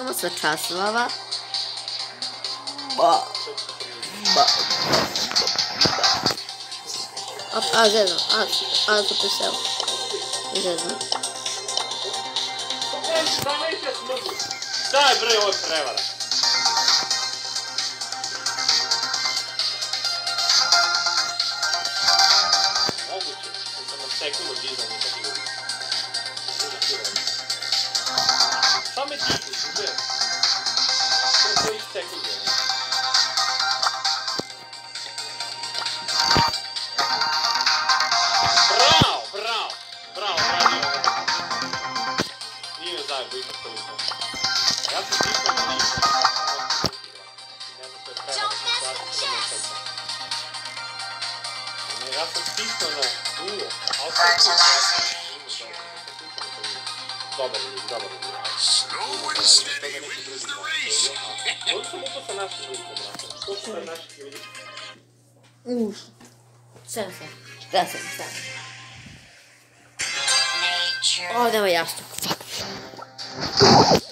Idemo sa časovava. Ba, ba, ba, a, ne znam, a, a, to pisao. Ne znam. Daj bre, ovo je prevara. Srce. Šta sam stavio? Odemo jastuk. Fuck.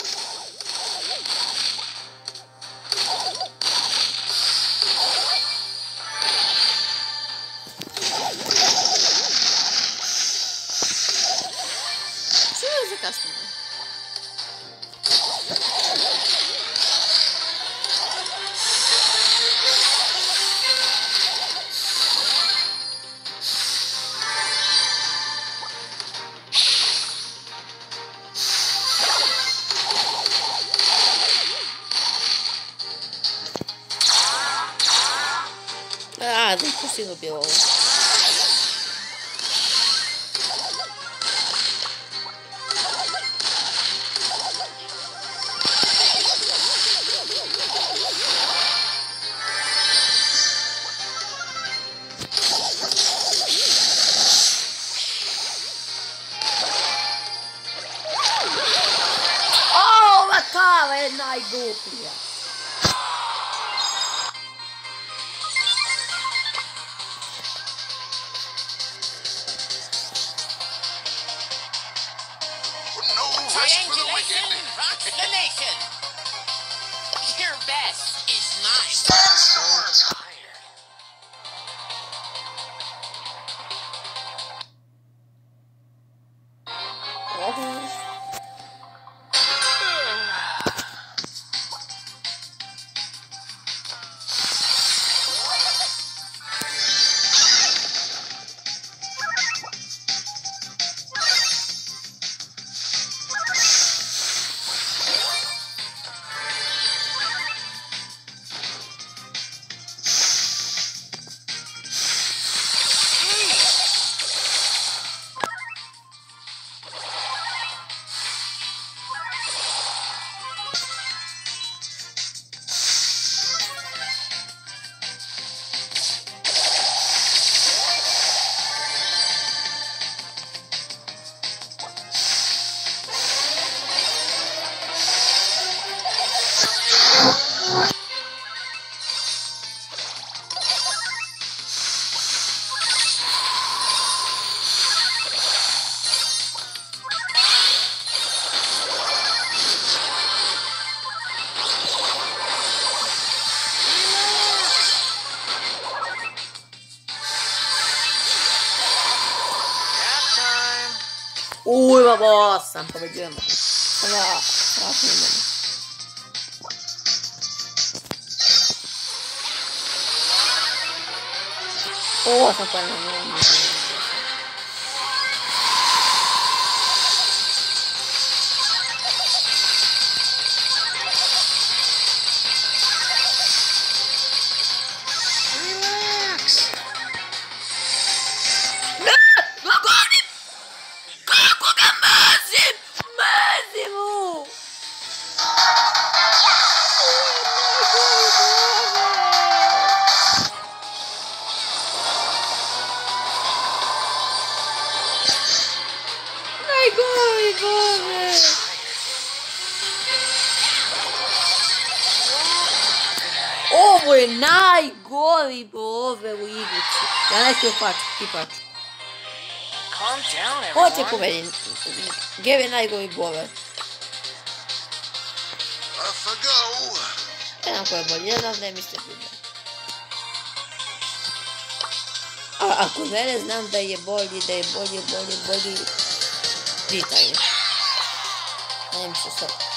come again. Come on, come on, Oh, essa uhvatio i ti paču. Hoće po meni, geve najgovi bove. Ne znam ko je bolji, ne znam da je Mr. Boomer. A ako mene znam da je bolji, da je bolji, bolji, bolji, pitanje. Ne se se.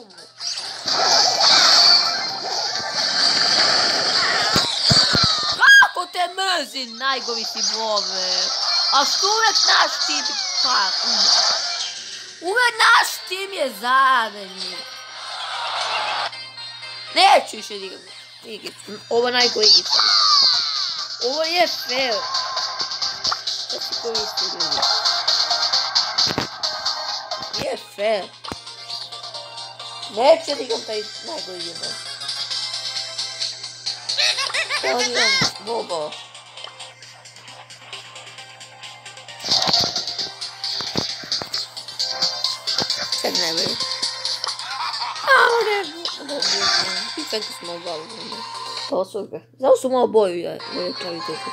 Umre? Kako te mrzim, najgovi ti bove? A što uvek naš tim, pa, umre. Uvek naš tim je zadnji. Neću više da igricu. Ovo je najgore igrica. Ovo je fair. Šta si koristi ljudi? Nije fair. Hepsini kayıt koyuyorum. Soruyorum Bobo. Sen ne böyle? Aa ne bu? Bir sen kısmı oldu aldım. Tavası oldu. Zaten suma boyu ya. Böyle kayıt ediyorum.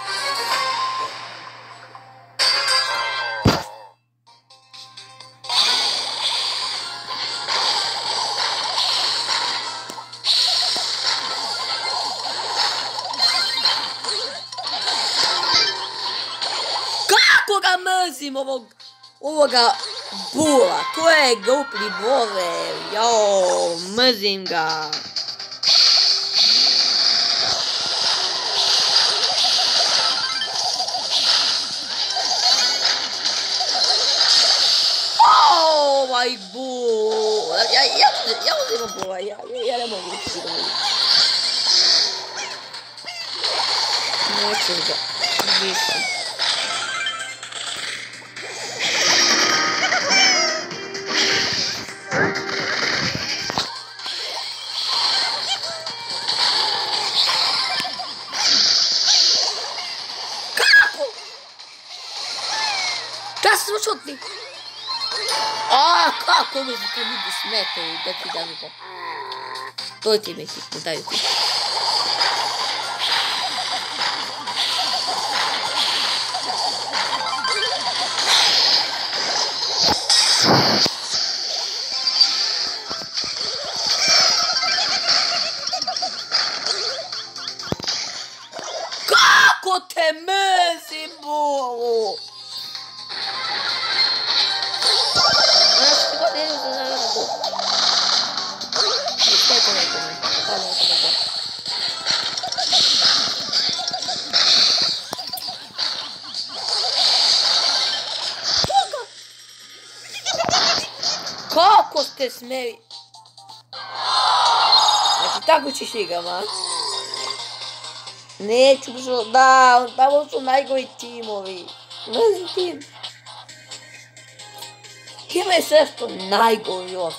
Ovog, ovoga bula, to je gluplji bole, jao, mrzim ga. Ovaj bul, ja, ja, ja uzimam bula, ja, ja, ja ne mogu mogu. Neću ga. Čutli? A, kako mi se to ljudi smetaju, da ti da mi to. To ti mi hitno, daju Kishigama. Ne, tipo, da, da Bolsonaro Goiti, movi. Não sentido. Que vai ser sto Naigo, eu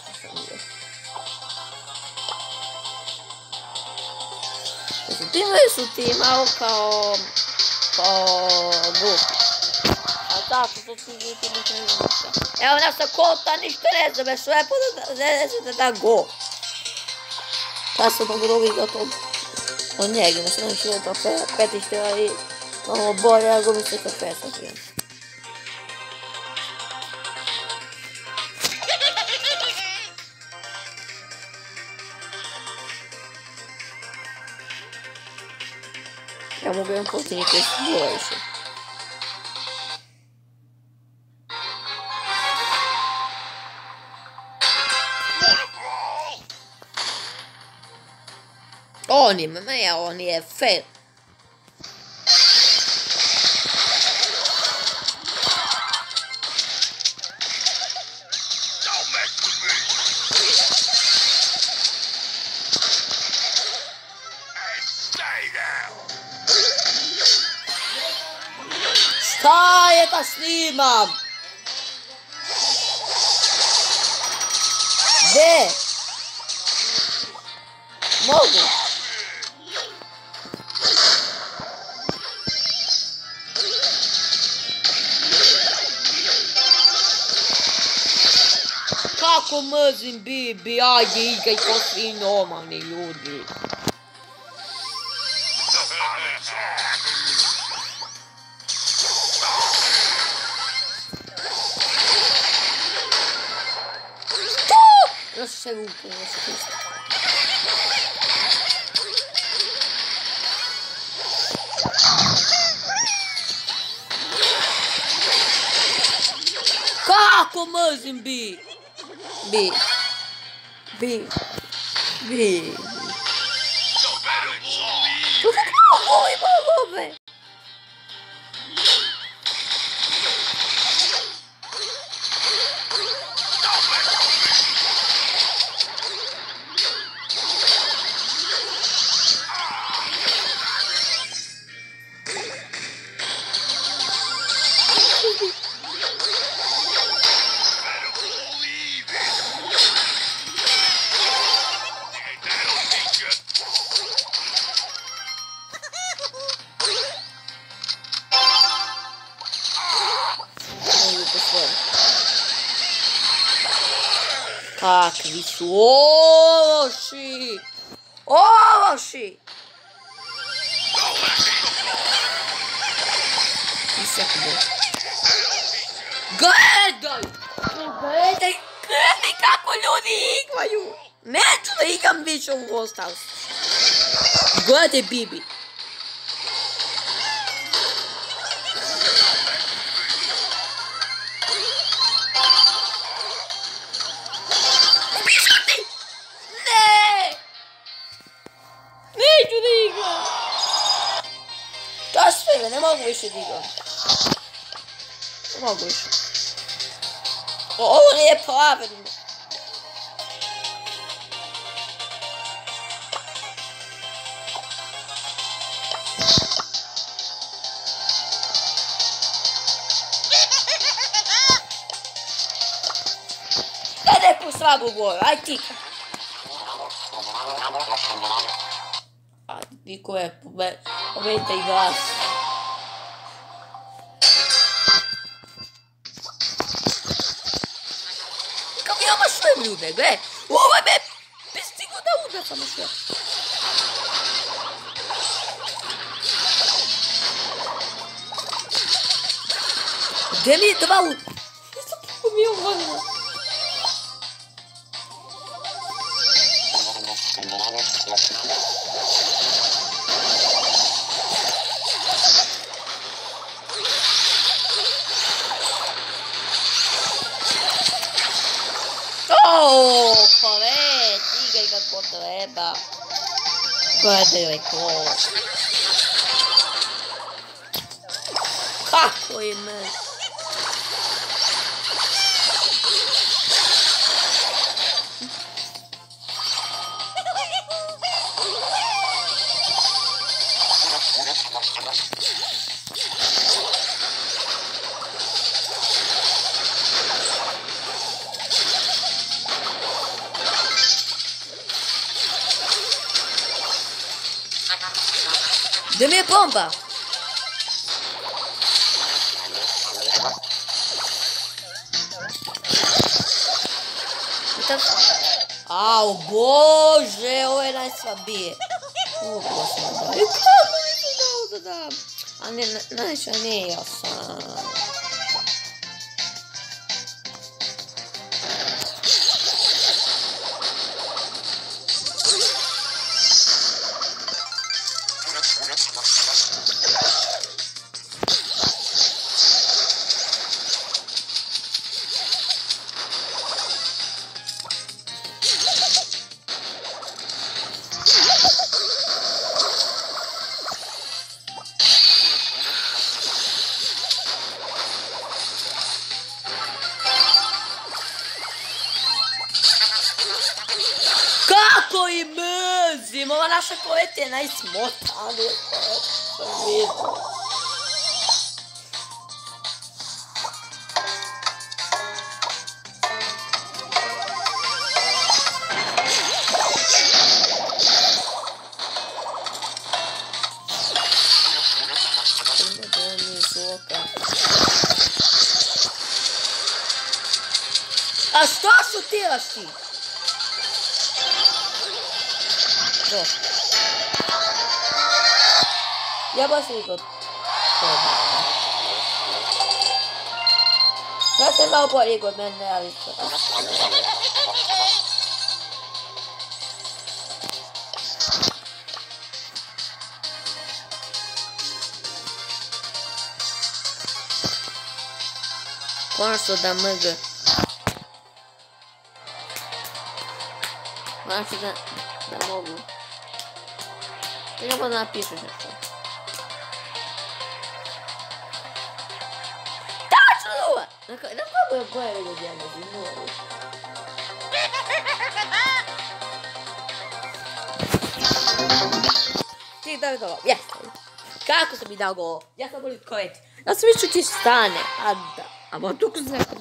Sentivo su tema o é kao grupo. Ataco é gli é 3 minuti. E ora sta cotta di é adesso è da go. Passo na Globo Tom. O most nem não tirou tua pé, pé estrela aí. Vamos, bora, agora você tá peça aqui. Eu vou ver um. On je, ne, on je fail. Šta je da snimam? Gde? Mogu. Comazin Bibi, ai, che cosino, ma ne iudi. Adesso sei un po' b b b the baby. but everything else. Kamiama slemił nagle. Łowę mnie pistigo na uda, co myślę. Demi, to mało. Jest to pomimo. tabii. Unutmasın adamı. Yukarı mısın Oğuz adam? Anne ne, ne, ne, ne yaz? smooth. 100%. Ja se malo poligod mene, ali to... Konačno da mg. Konačno da, da mogu. Treba da napišem nešto. Je koje ljudi ja ne znam, nula. Ti daj gol. Jes. Kako sam mi dao gol? Ja sam boli kovet. Ja sam mislio ti stane. A da. A ma tu se nekako.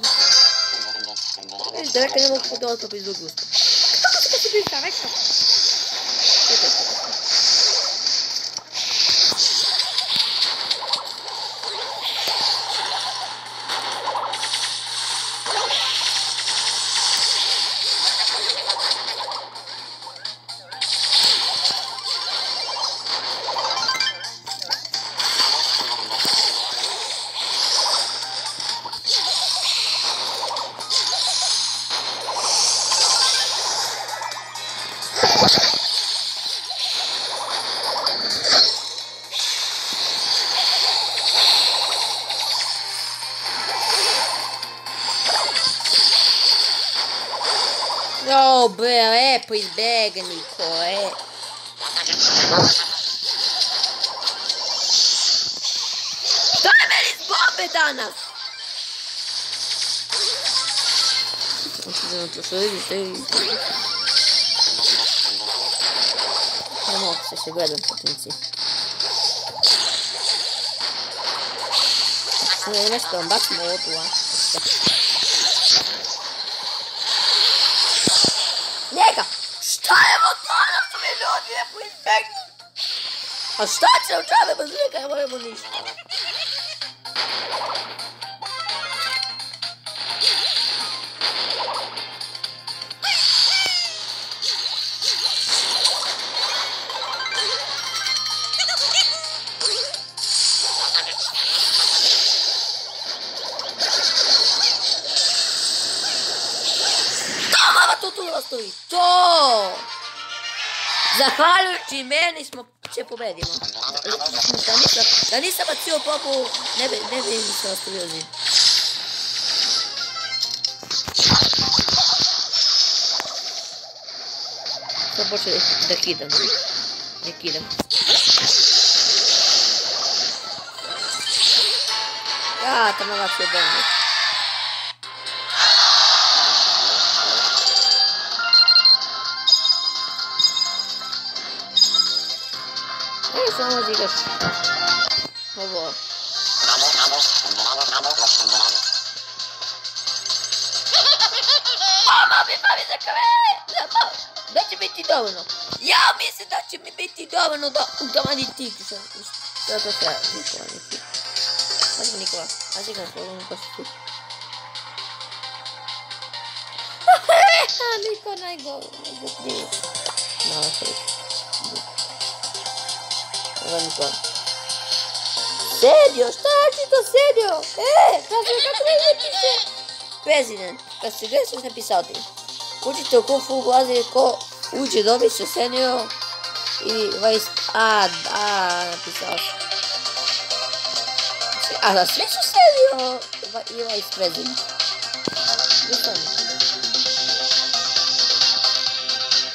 Vidiš da rekao ne mogu opet iz drugog usta. Kako se kad si pisao, rekao? швидкість ти... Намовся себе до кінці. Не, не що, бац, молотова. Нека! Что его тоже в миллионе, пусть бегнет! А что, что, что, мы его лишь? Zahvaljujoči meni smo, če pobedimo. Da nisem, da nisem bacio popu, ne bi, ne bi se ostavil zid. To bo še, da kidam. Ne kidam. Ja, tam ima še bombe. Vamos, chicos. Oh, Por favor. Mamma, mi fammi saccare! Datemi 29! Io mi se datemi 29 non do un domani di tic. Aspetta, aspetta, Nicola, Nicola. Aspetta, Nicola. Aspetta, Nicola. Nicola, I go. I go. No, aspetta. Vamos embora. Serio, šta serio? E, kako, kako ne znači Prezident, kad ste gresu napisati, učite u Kung Fu glazir ko uđe dobit će senio i vajs... A, a, napisao sam. A za sve su senio i vajs prezident. Nisam.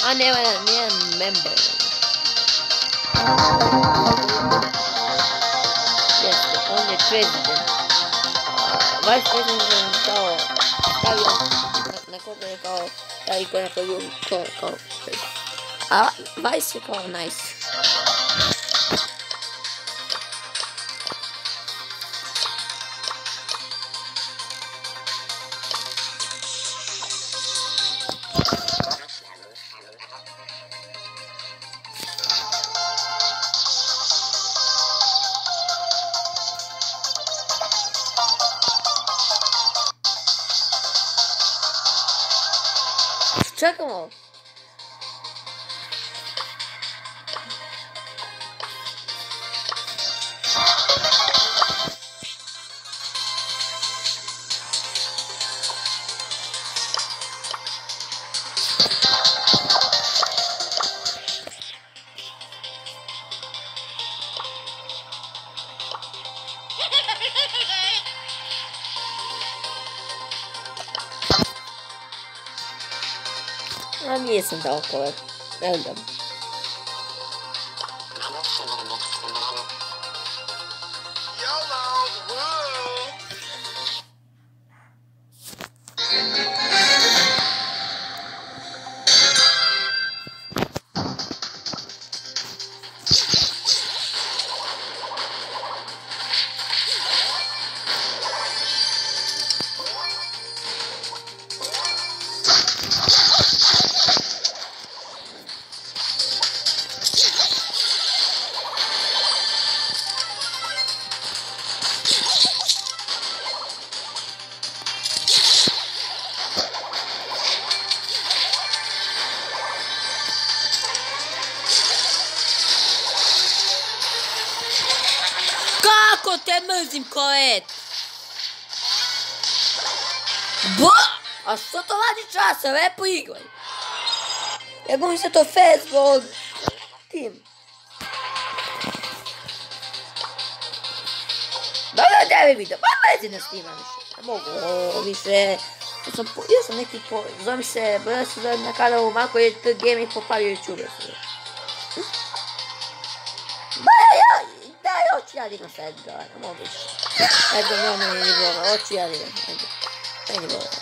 A nema, nema member. Jeste, on je president. Vice president kao stavio na, na taj ko je napravio kao, kao. A Vice je kao nice. I'll call it. And, to radi časa? Lepo igraj. Ja govorim se to Facebook. Tim. Da, da, da mi vidio. Pa vezi ne snimam više. Ne mogu više. Ja sam, ja sam neki po... Zovem se, ja se na kanalu Marko je T Gaming popalio YouTube. Ba, ja, da, ja hoću ja da igram sa Edgara, ne mogu više. Ne ono ni boga, hoću ja da boga.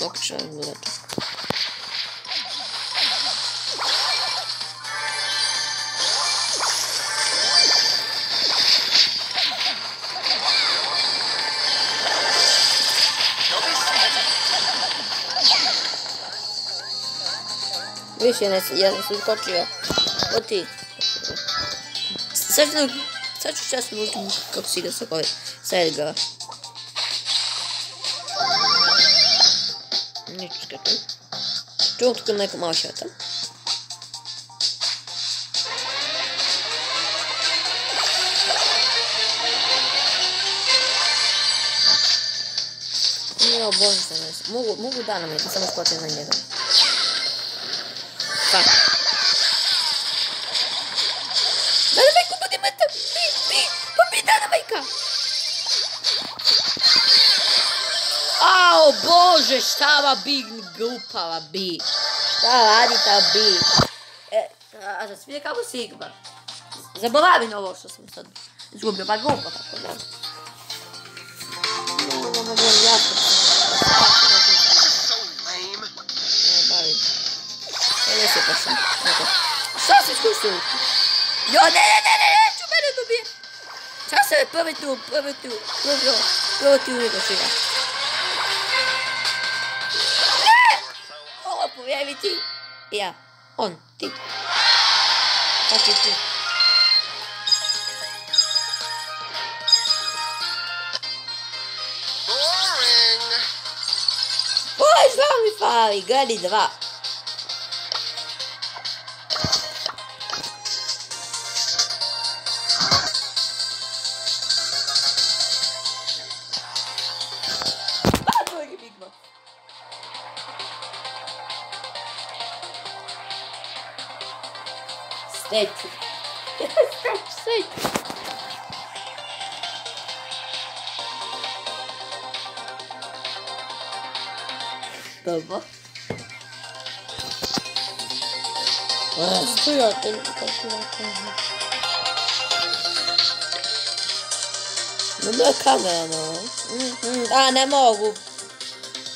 Bo chciałem mleczek. Wiecie, ja zaskoczyłem. O ty. Coś, coś czasu muszę koksy do sokoły. Serga. четвертку накмался ну, там. О, боже, могу, могу да, мне это самое сплотное небо. Так. Да давай куда ты это? Ты, ты, победа на майка. Ау, боже, стала бигни. Šta glupava bi? Šta radi ta bi? E, a za svije kako si igra? Zaboravim ovo što sam sad izgubio, pa glupa tako da. No, no, no, jasno. So lame. Ne, bavim. Gdje se pošao? Eto. Šta se iskusio? Jo, ne, ne, ne, ne, neću mene dobije. Šta se prvi tu, prvi tu, prvi, prvi tu nego šiga. Ne! ガリーでは Calculou, tem que calcular com Não deu câmera, não. Hum, hum. Ah, né, Mogo?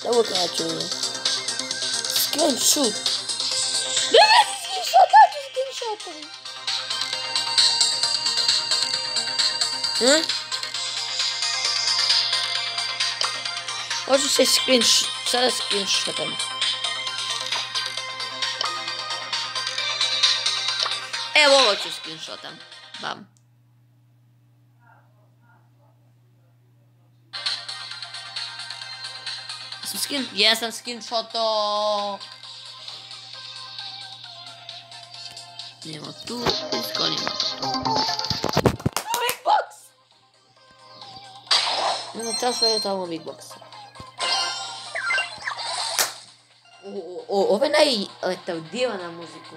Eu vou criar aqui. Screenshot. Beleza, screenshot, screenshot. Hã? Hoje você screenshot, será shot também. Né? Evo ovo ću screenshotam. Bam. Sam skin, jesam screenshoto. Idemo tu, iskonimo to. Big box! No, teraz tamo big box. O, o, ovo je najletav diva na muziku.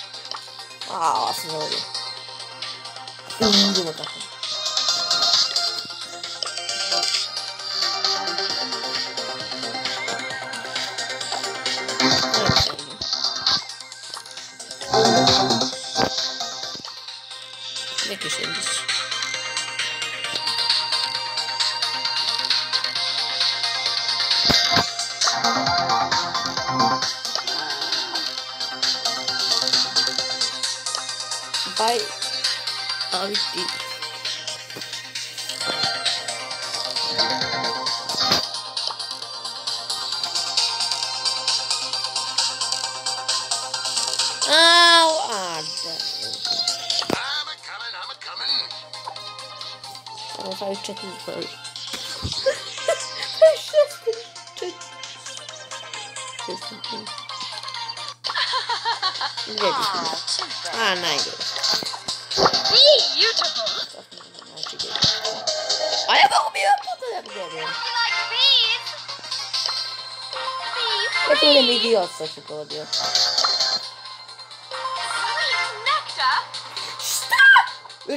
ああ、すごい。うん、でグも高い。chicken bird. it's just a chicken. Ah. Beautiful. I have a hobby. I'm not going to have a Questo è un video, sto ci provo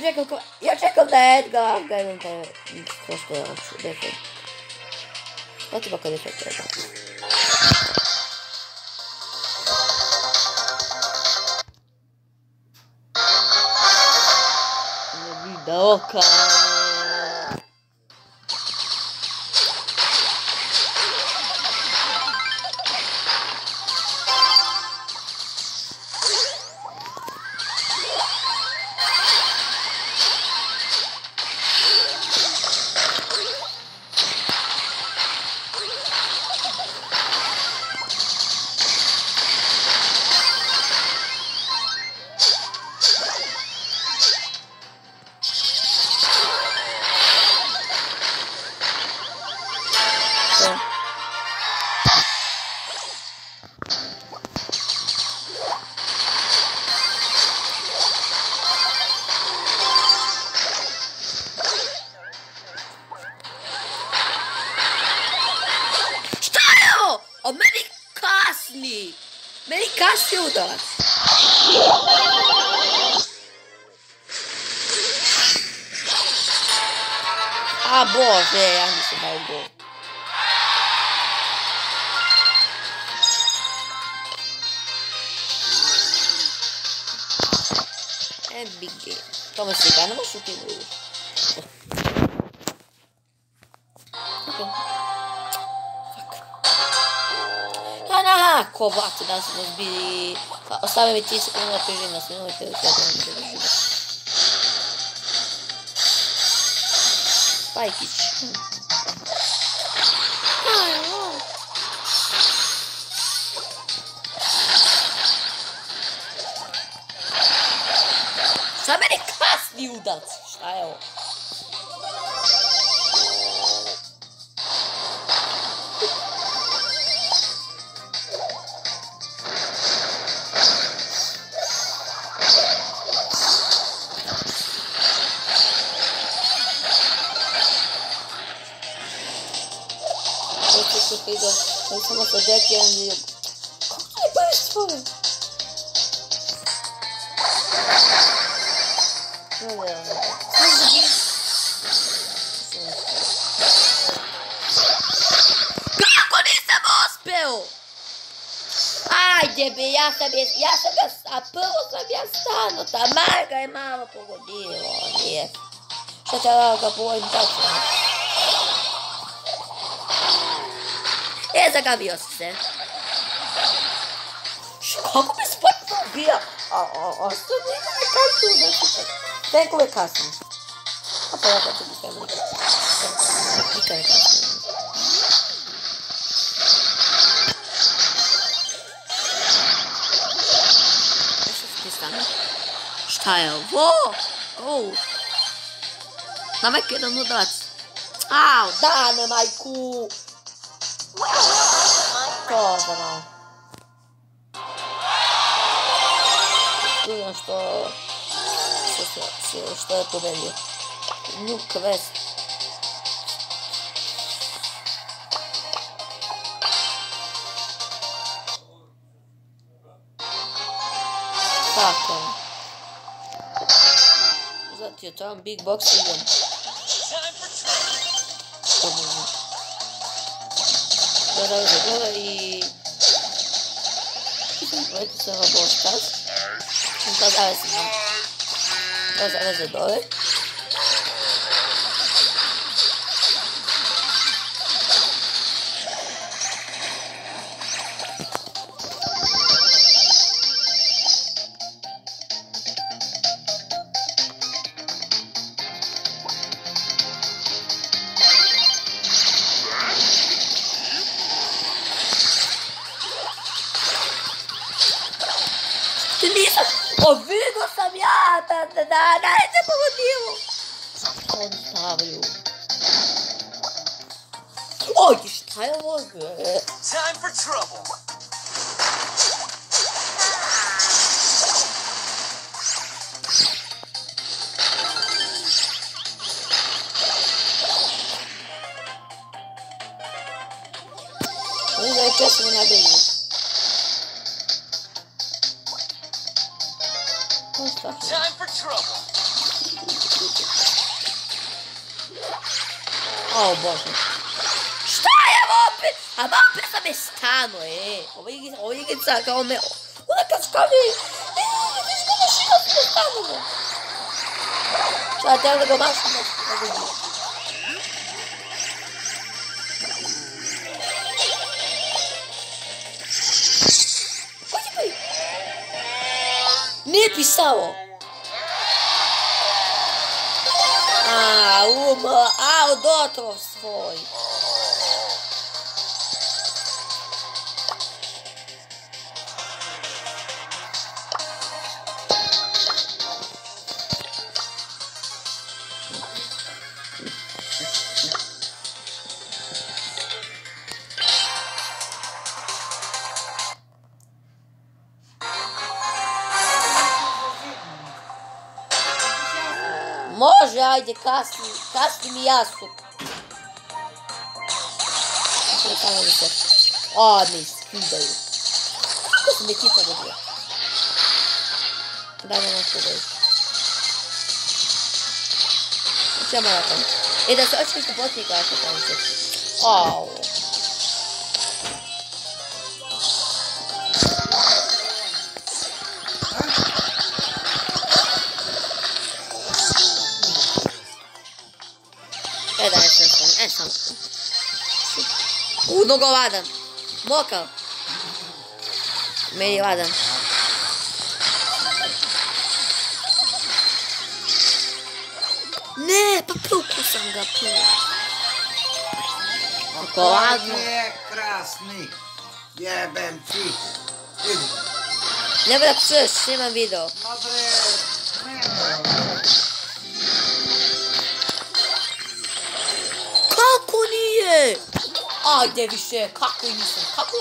czekam, check czekam that Edga, Gajmon te prosto defy. No chyba koniecznie trzeba. No widoka. veces uno pierde emoción, o sea, ja sobie, ja sobie, a było sobie stanu, ta Marga i mama pogodziło, nie. Przeciała go było im dobrze. Jest taka wiosce. Kogo by spać pobija? O, o, o, to nie ma kasu, Vem comer, Cássio. Tile. Whoa! Oh! Tava querendo o Dots. Ah, dá-me, Maico! Toma, não. Eu estou... Eu estou por ali. Nunca mais Tamam Big Box diyeceğim. Tamam. Zarar veriyor и... Leute, Server Boss, das. Und das alles. Das alles ist doll. o meu. Olha que as eu mexi. Já até o meu macho, mas. Nie Ah, uma. Ah, o odoto foi. de caça, caça de miaço. Homens, filho aí. Essa daqui tá bebê. Dá uma coisa aí. Chama ela, tá? E da sorte que tu pode ligar essa U, mnogo vadan. Mokao. Meni je vadan. Ne, pa pruku sam ga tu. Kako ladno. je krasni. Jebem ti. Idi. Ne psuješ, snimam video. Ah, deve ser caco isso, caco.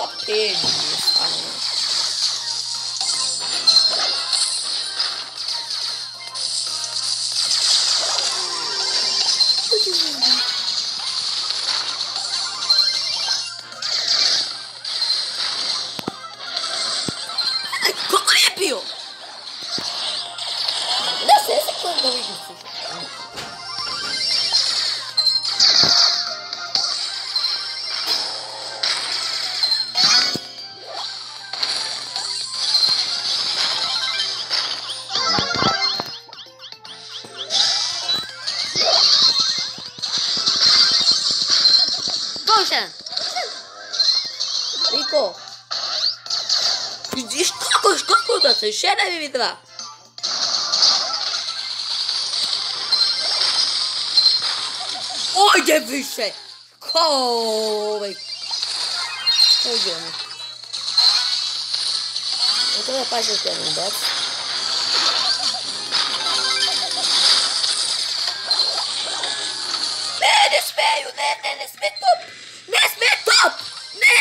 Bot. Ne, smeju, ne, ne, ne sme top! Ne sme! Ne!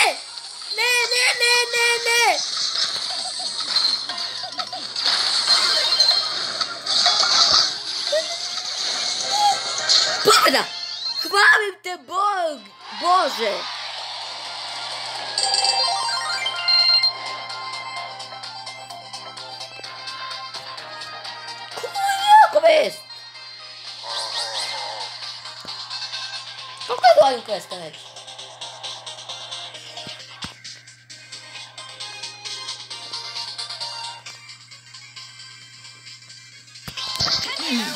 Ne, ne, ne, ne, ne! Pobjeda! Hvalim te Bog! Bože! escanetti.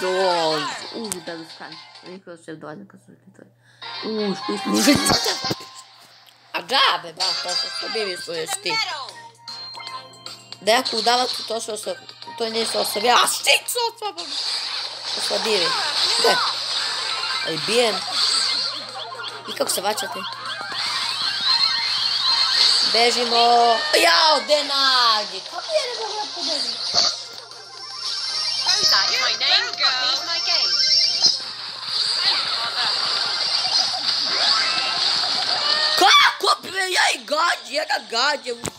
Dois. Uh, belo escane. Único eu sei dois, nunca sou tentando. Uh, isso, isso. Agabe, basta, só bebe svoj štit. Deku, udala ti to što se, to nije se osobio, a štit se osobio. Oslabivi. Ne. Ali bijen. Kako se vaćate? Bežimo. Jao, gde nađi? Kako ja ne mogu da pobežim? Rosa is my name, girl. Is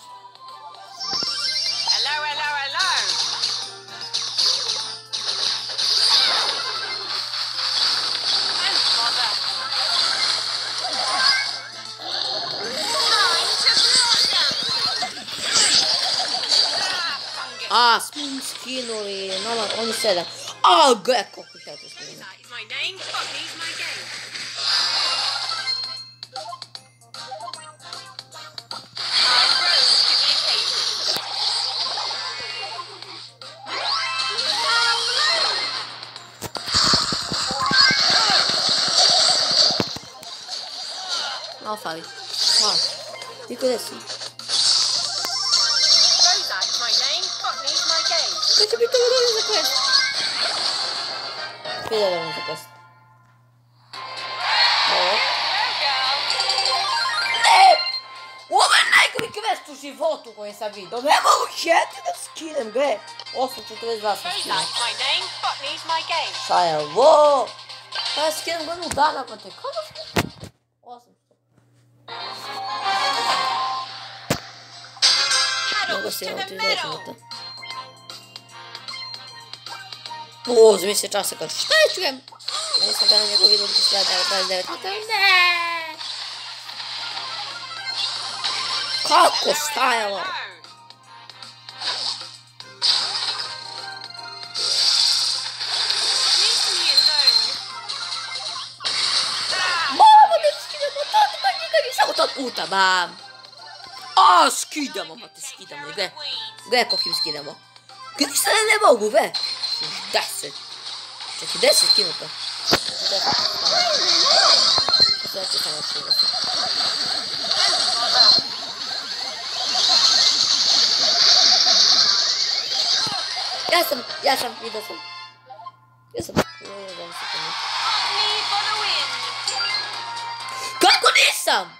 Ah, Skinoli, no, oni sedam. A, gle, koliko ja to snimam. Malo fali. Hvala. Niko da si. Eu também tô dando O quest. Filha da nossa quest. Questos de volta com essa vida. O mesmo objeto das não é? Nossa, tinha três laços. Sai, eu vou. Parece que não dá na conta. Como? Nossa. Não gostei, não. Tem essa O, zmieścię czasy, kończyłem! No i sobie nie powinien być lata, naprawdę. Kako stajało! Uta mam! A, skidamo, ma to skidamo, gde? Gde, kokim skidamo? Gdje se ne mogu, ve? disgusting. Cioè, adesso è chiuso. Cosa ci fanno uscire? Ja sam, ja sam, vidio sam. Ja sam, ne znam?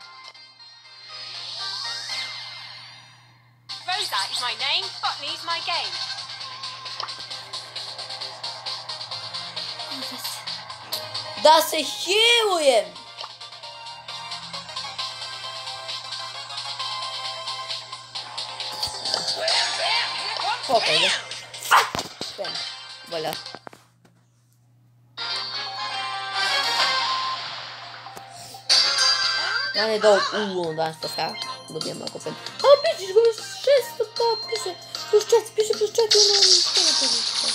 Rosa is my name, Botany's my game. That's a helium. Spokojnie. Ten. Voilà. Ale do ułąda to ja lubię makopem. O, widzisz, go już 600 to pisze. Plus czas pisze, plus czas, no, no, no, no, no, no, no.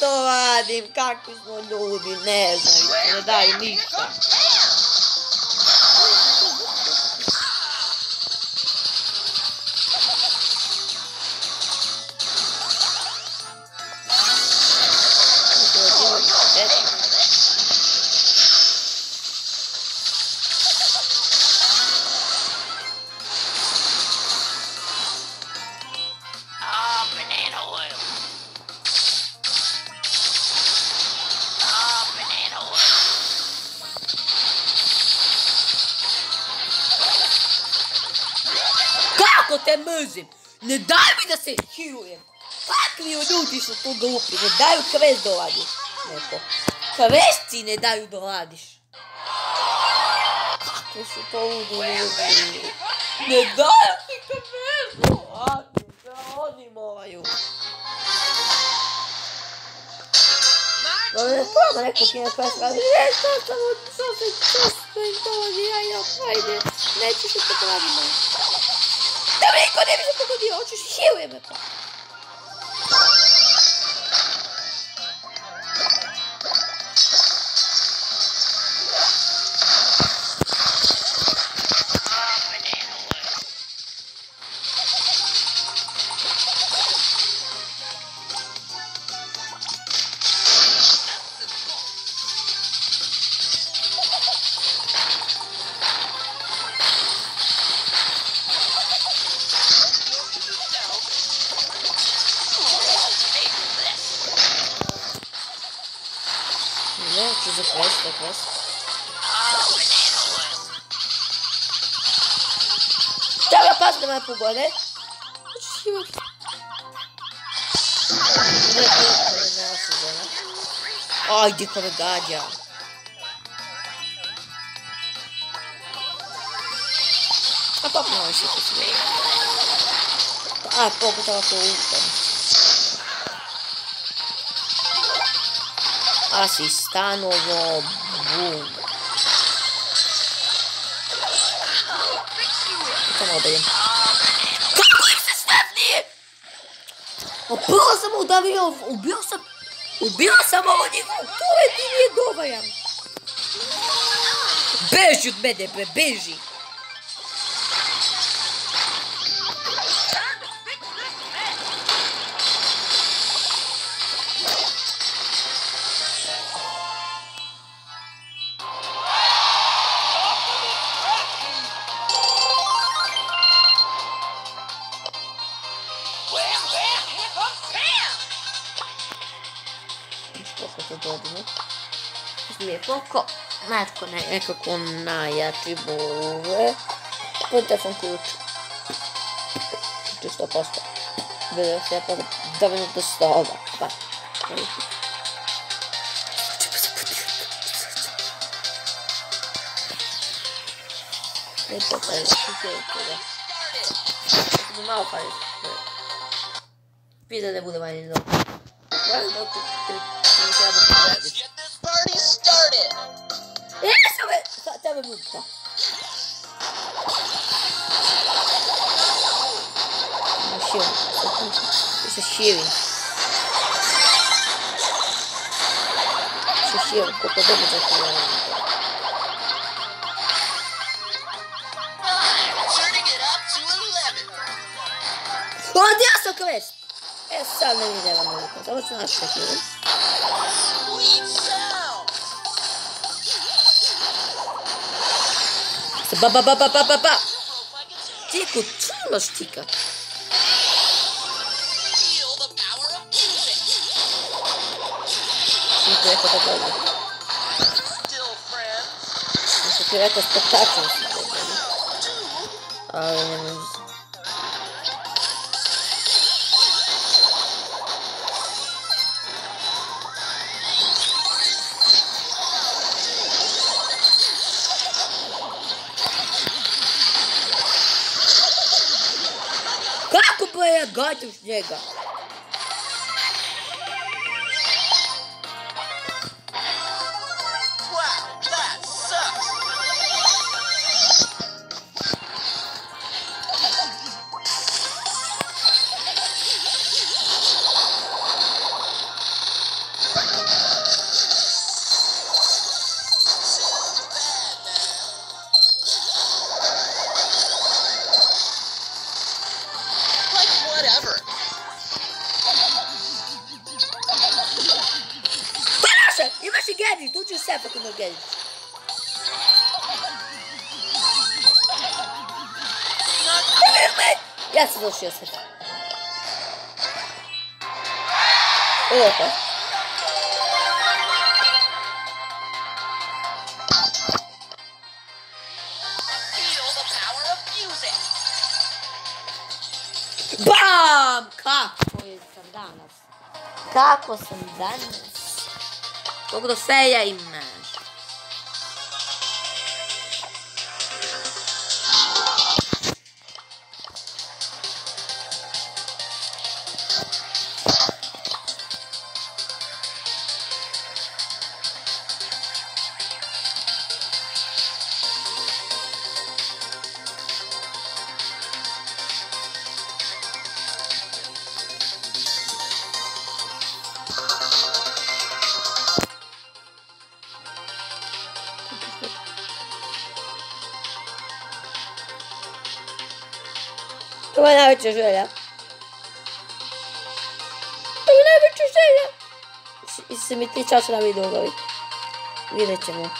To radim, kakvi smo ljudi, ne znaju, ne daju ništa. откъде отиш от тук да лупиш? Не дай от хвест да ладиш. Неко. Хвест ти не дай да ладиш. Какво си по-лудо Не дай ти хвест нали, да ладиш. Оди мою. Но не става на някакво кино, което казва, не, що съм от сосен, сосен, този, ай, хайде, не, че ще те правим. Да, бе, никой не ми се погоди, очи, шиле ме, пак. böyle. Né? Ai, de qualidade, ó. Tá bom, não, isso aqui. Ah, pouco tava com ultra. Ah, se está no lobo. Tá, tá bem. Опъла съм от авион, убил съм, убила съм ама него, той ти ми е доварям. Бежи от мене, бе, бежи! ma con, ecco con Naya tribù punto sono chiuso giusto a posto vedo se è proprio da venuto sto va Aspetta, fare il secreto Prima fare il secreto Vedete pure vanillo Guarda, ho tutto il ведутся. Вообще, это щевень. Еще щевень, сколько добрый закрываем. Одесса квест! Е, sad ne vidim da vam mogu. Ovo su naši kakvi. Ba, ba, ba, ba, ba, ba, ba. Cicho, czemu sztika? to jako to dalej. Muszę to jako Гатю снега. Danos. Fogo do fé e aí, mano. Türkçe şöyle. Öyle bir Türkçe şöyle. Simitli çarşıda bir dolu. Bir reçimi.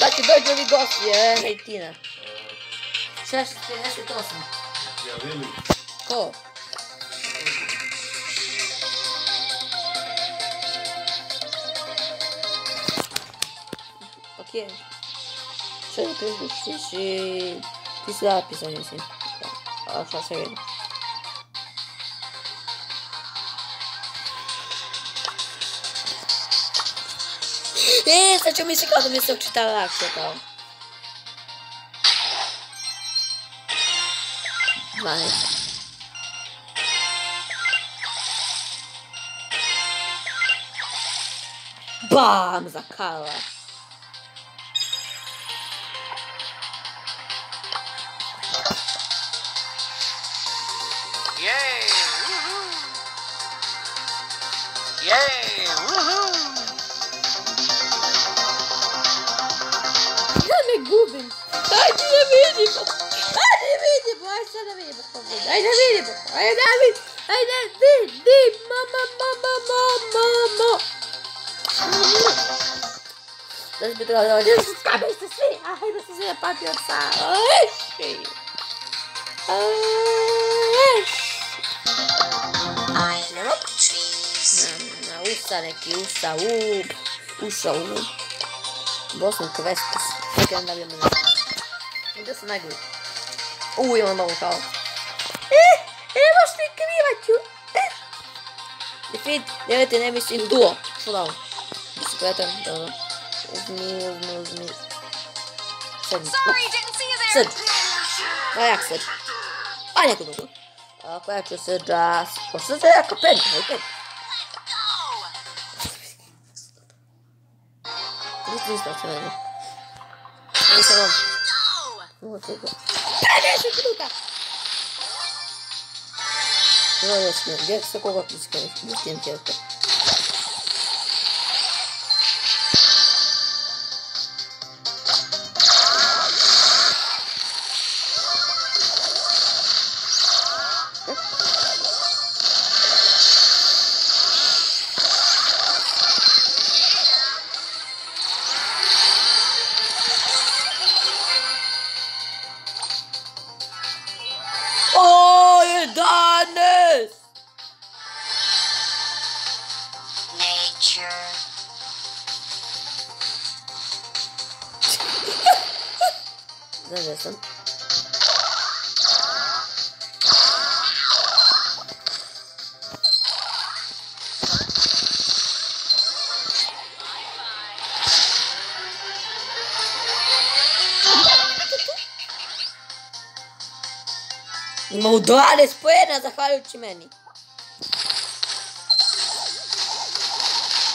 Daqui dois dias ele gosta. É, Reitina. Você acha que esse é o Qual? quê? Chega fiz deixa Deixa lápis a piscina assim. Ela só segredo. Eee, să ce mi se cadă, mi se ucita la acție Yeah! Uhul! Nome Gubens! Ai, dinamite! Ai, dinamite! Ai, dinamite, por favor! Ai, dinamite! Ai, dinamite! Ai, dinamite! Mama, mama, mama, mama! Das microfones, cabeça assim! Ai, vocês iam pra pensar! Ai, cheio! Ai, cheio! usar aqui, usa o, usa o. Vos nunca ves que se andar bem melhor. Ainda se não é grupo. Ui, ele andou local. Eh, eh eu acho que queria, tio. Eh. Defeito, deve ter nem visto em duo. Fulão. Bicicleta, então. Os meus, meus, meus. Sabe? Sabe? Vai, Axel. Olha que louco. Ah, qual é que você dá? Você é a capeta, ok? ついた、それに。あ、そう。もうちょっと。あ、出てくれたすごいですね。で、そこが、しかも、見てみてやった。Dobra, zahalcie menu.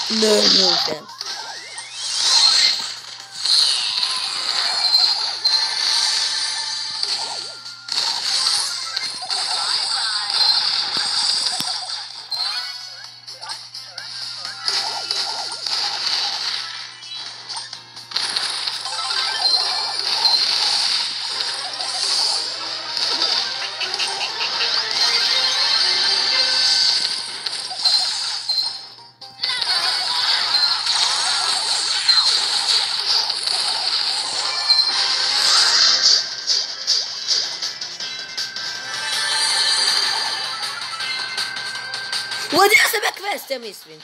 Nurnuł się. Вниз він.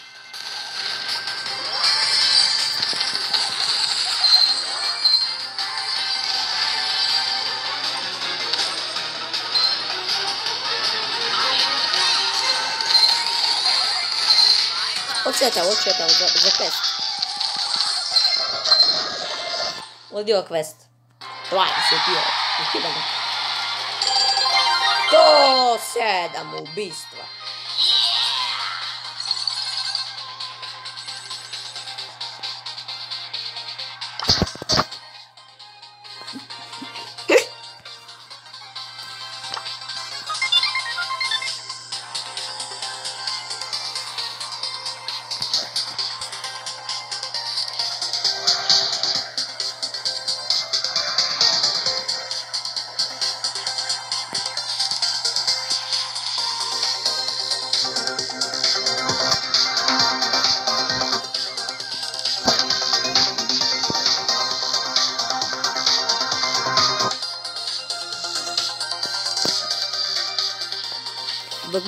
Вот это, вот это, за, за квест. Вот его квест. Давай, забил. Ухидаем. То седом убийства.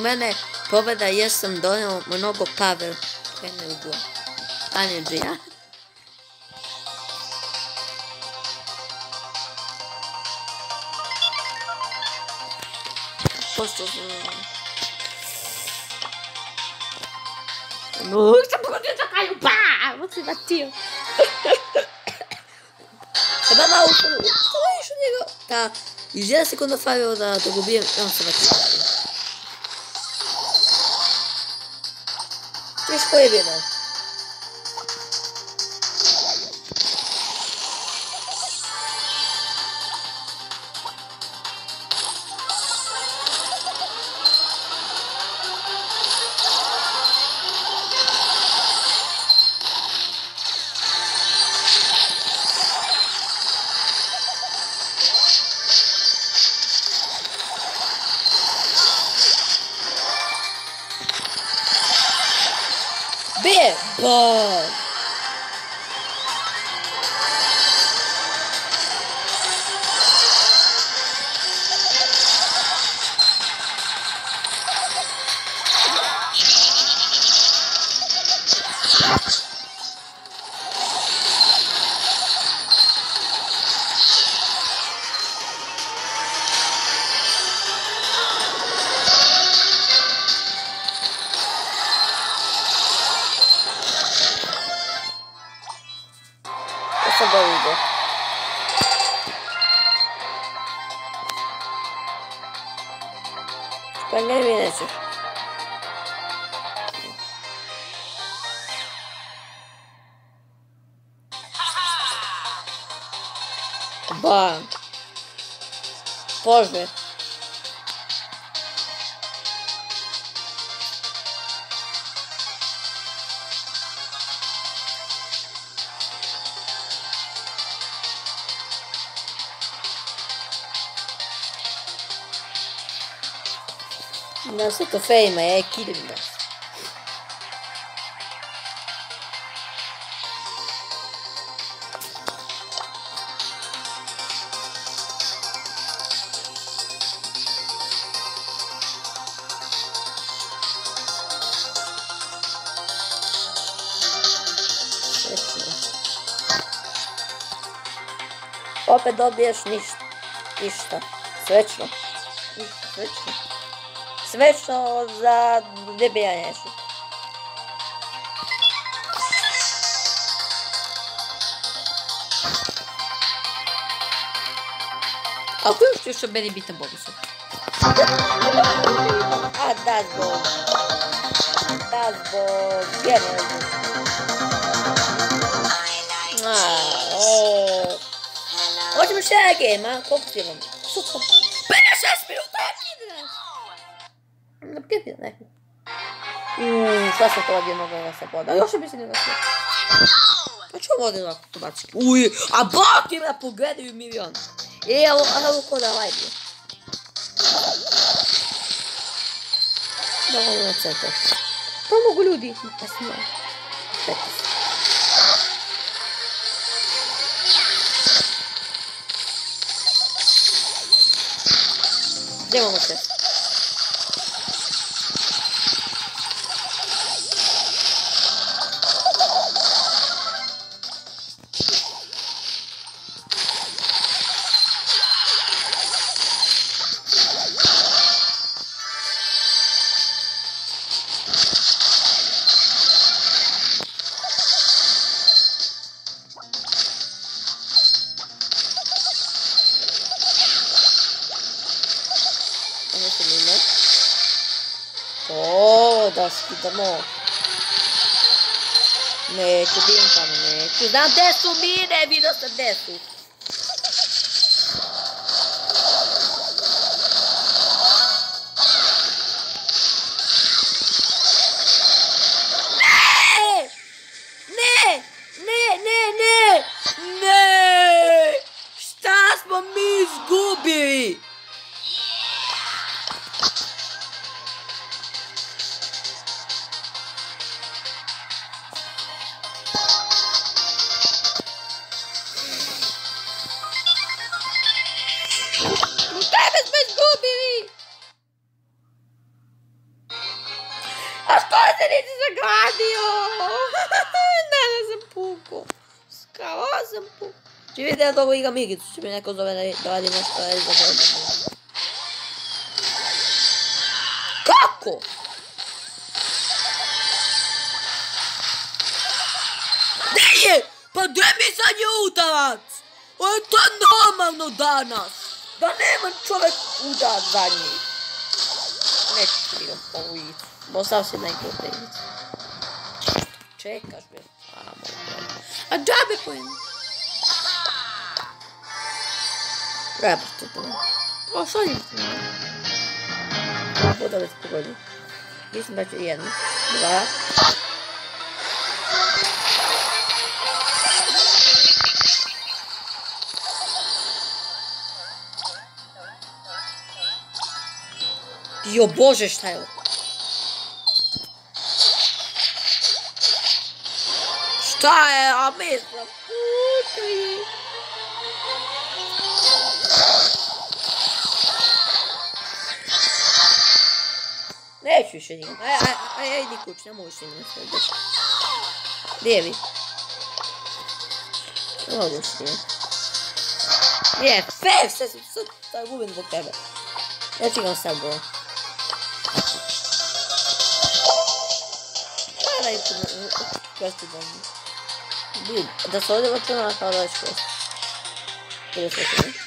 Mene pobjeda jesam donio mnogo pavel energiju. Energija. Pošto sam... No, sam pogodio za kraju, pa! Ovo si vatio. Chyba mało co już u niego. Ta, już jedna sekunda fawiał za to gubiłem, on sobie disponível. 19. Não sou que foi, mas é aquilo, meu. Opet dobiješ ništa. Ništa. Srećno. Ništa, srećno. Srećno za debijanje. Ako još ćeš od meni bitan bonusom. A da zbog... Da zbog... Game, a? Koliko şeker ha korkuyorum. Sus sus. Beni ses bir utakidir. Ну, пипи, нафиг. Сейчас этого один раз обладал. Я уже без него. Почему один раз кубачки? Уй, а бак тебя пугает миллион. И я а руку давай. Давай на центр. Помогу люди. Спасибо. でも持って。não Desce, sumir, né, vida? Desce. É ovo igricu, či mi neko zove da radi nešto, da radi Kako? Gdje je? Pa gdje mi sad je udarac? O, je to normalno danas? Da nema čovjek udar za njih. Neću ti igram ovu igricu. Bo sam se igricu. Čekaš me. A, džabe pojem. Jebate to. O, se. Dva puta već pogodio. Mislim da će jedno. Dva. Jo bože šta je ovo? Šta je? A mi smo puti. Let's just I, I, I, egyik nem úgy színem földet. Dévi. Valószínű. Nie, persze, co to mówię do tebe. Ja ci go sam było. Paraj tu, kwestii do mnie. Dude, da słowa, bo to na parę, Tyle, co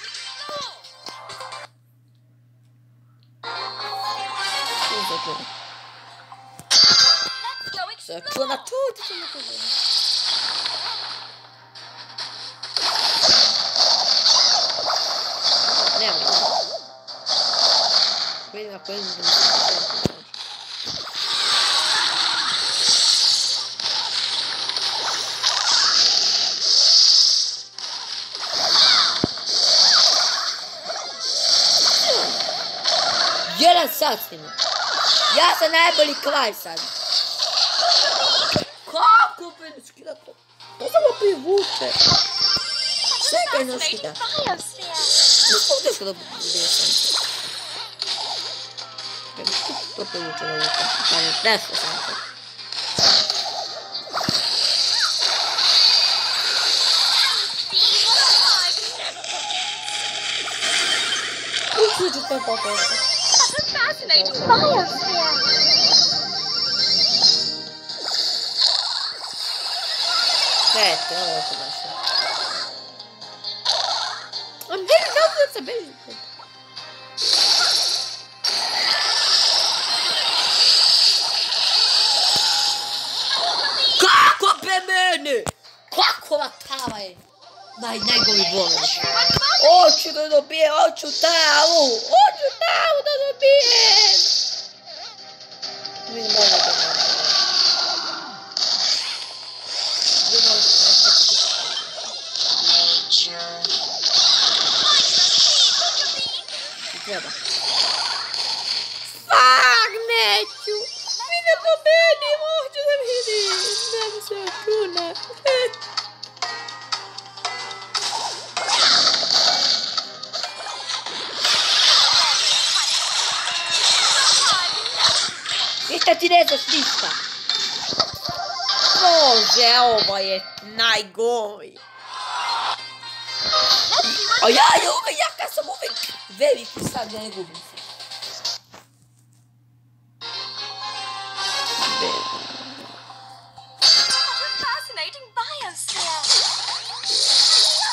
Sökmål. Sökmål. Natur till sina problem. Nämligen. Skillnad på ungdomsförbund. Get a. Ja sam najbolji klaj sad. Kako meni skida to? To samo privuče. Čekaj no skida. Ne pogledaj kada bude sam. To privuče na uka. Ali prešlo sam to. Učiću to popete. That's fascinating science. tem outro, acho. Onde ele a essa beijo? Kako bemeni! Kako matava je! Naj, najgori bološ! O! my god. ai ai oya kasa moving. Very Savage Goblin.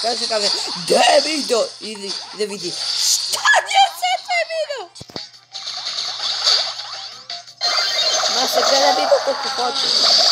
Quero ficar vendo. Devido! E devido. Estádio ser devido! Mas cara, devido, eu é tô com foto.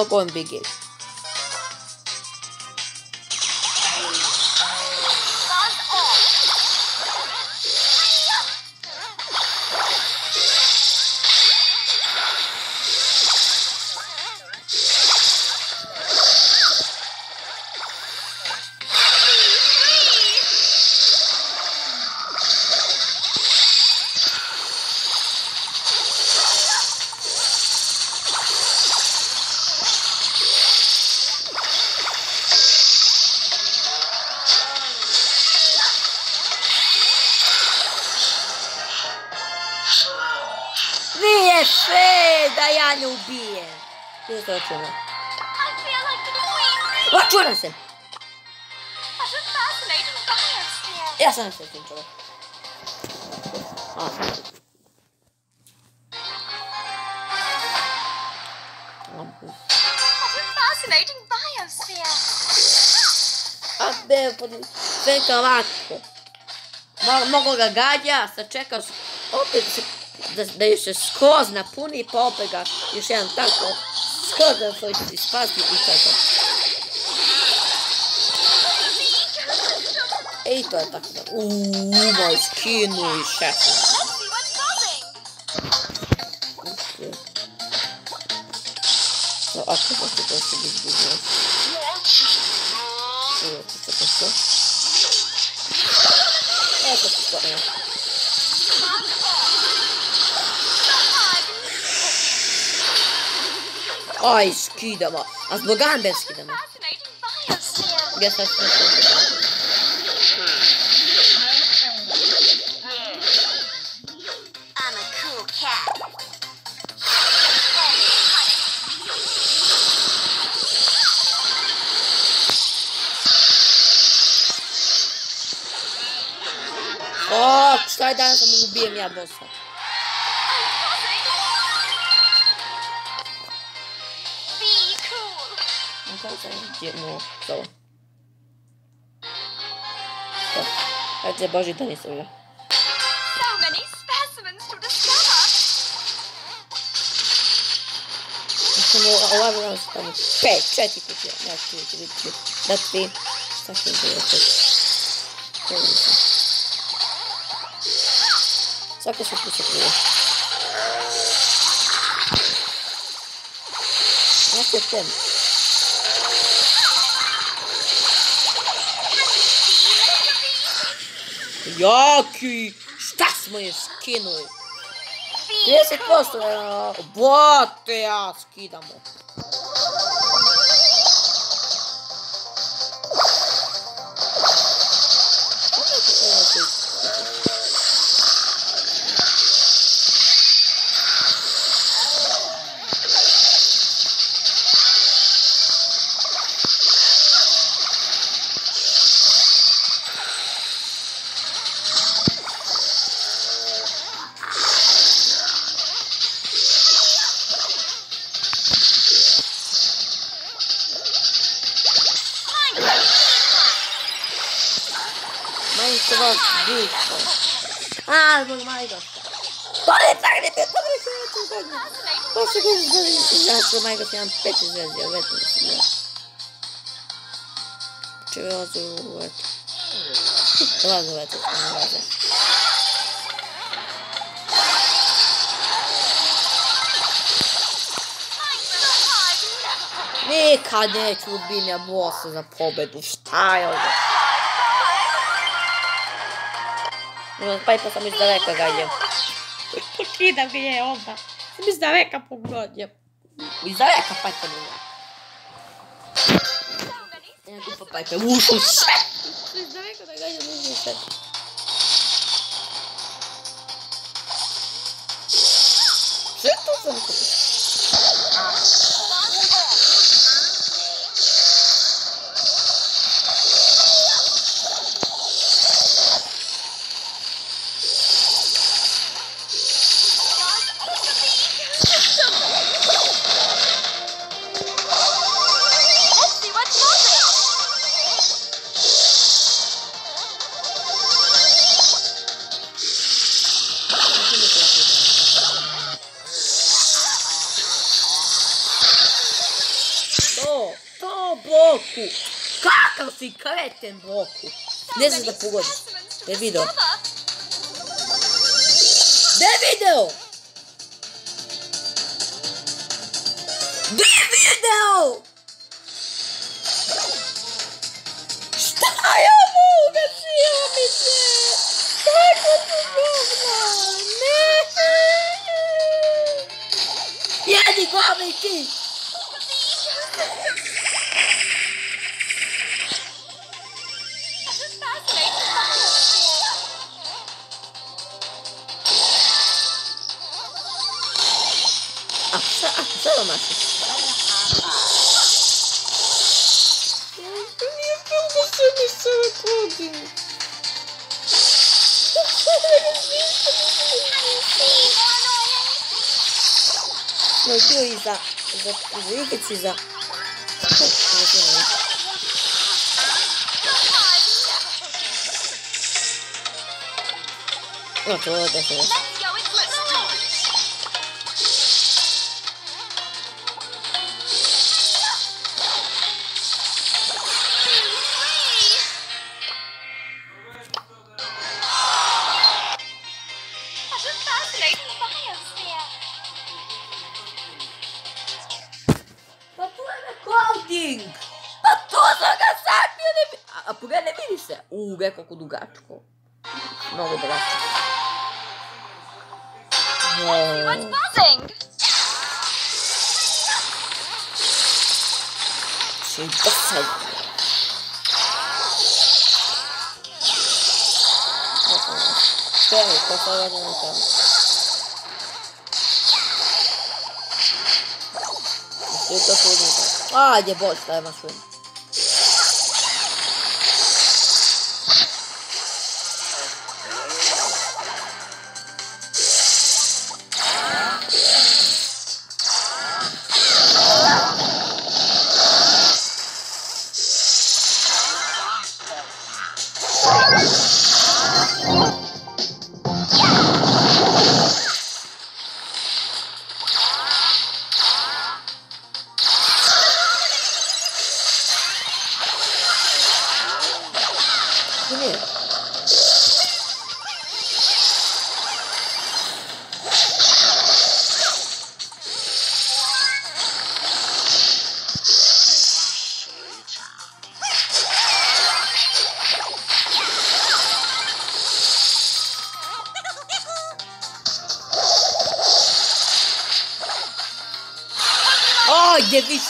No going big it. Se računa? Queen. Računa se! Ja sam se tim čovjek. Fascinating biosphere. A be, pod... sve ovako. Mo- Mogu ga gađa, sad čekaš, opet se, da, da još se skroz napuni, pa opet ga još jedan tako, toda foi fonte do espaço e tá Eita, tá Uh, mas que no chato. Acho que você conseguiu desviar. Essa pessoa. Essa pessoa. Aj, skidamo. A zbog gambe skidamo. Ja sad što O, šta je danas sam bossa. sometimes I get more, so. so that's about it, Danny Silver. So many specimens to discover! However, I was going to pay, try to put it, not to it, to it, not to it, something. There we go. Só que eu sou Nossa, eu Jaki! Šta smo je skinuli? 30% ja, bote ja skidamo. Zawsze go za mojego film pety zjadłem. Czy rozumiem? Rozumiem to w tym razie. Neka neću odbijenja bossa za pobedu, šta je ovo? Moram pa pai passa sam iz daleka ga idem. que ga je obra Sam iz daleka pogodio. Iz daleka pa je pa nije. Ja tu pa je pa ušu sve. Iz daleka da gađam ušu sve. Sve kreten Boku. Ne znaš da pogodiš. Ne video. Ne video! 你这个操作，啊，也棒，打的嘛顺。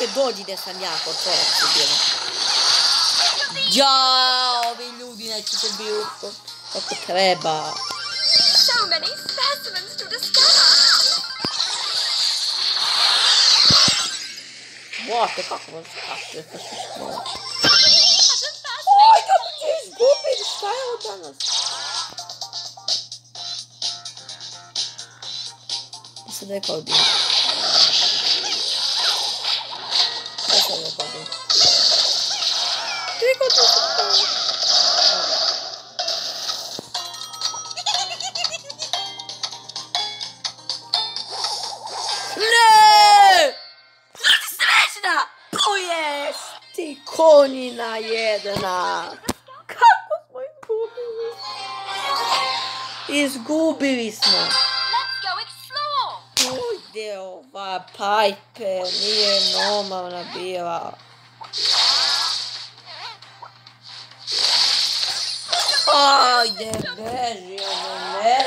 se godi del Sandiaco, forse. Ciao, vi illumina il tutto biocco. Porca treba. So many specimens to discover. What the fuck was that? oh, I got this goofy style dance. This is recording. ne! Co ty straszna! Konina jedna! Kako smo izgubili? Izgubili smo! Ujde ova Piper, nije normalna bila. Oh, yeah,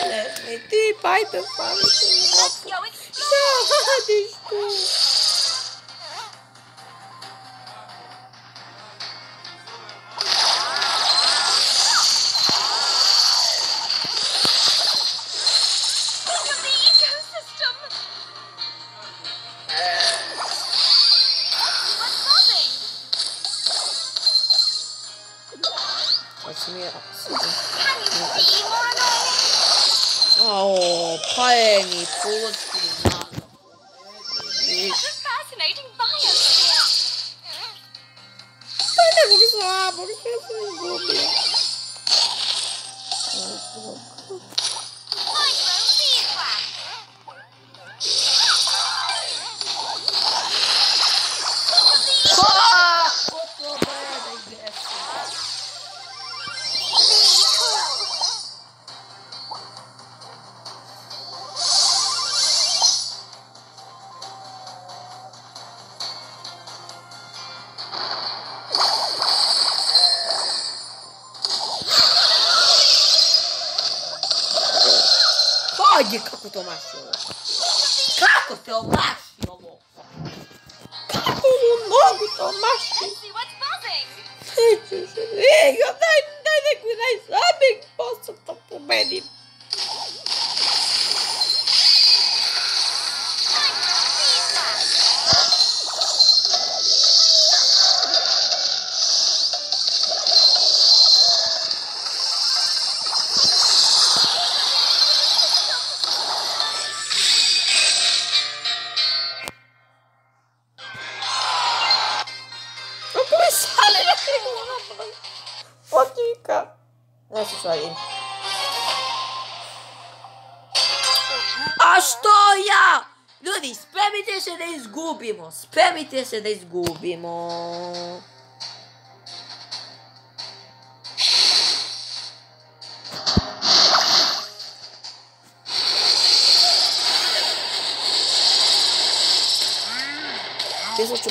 let me deep by the family. Yo,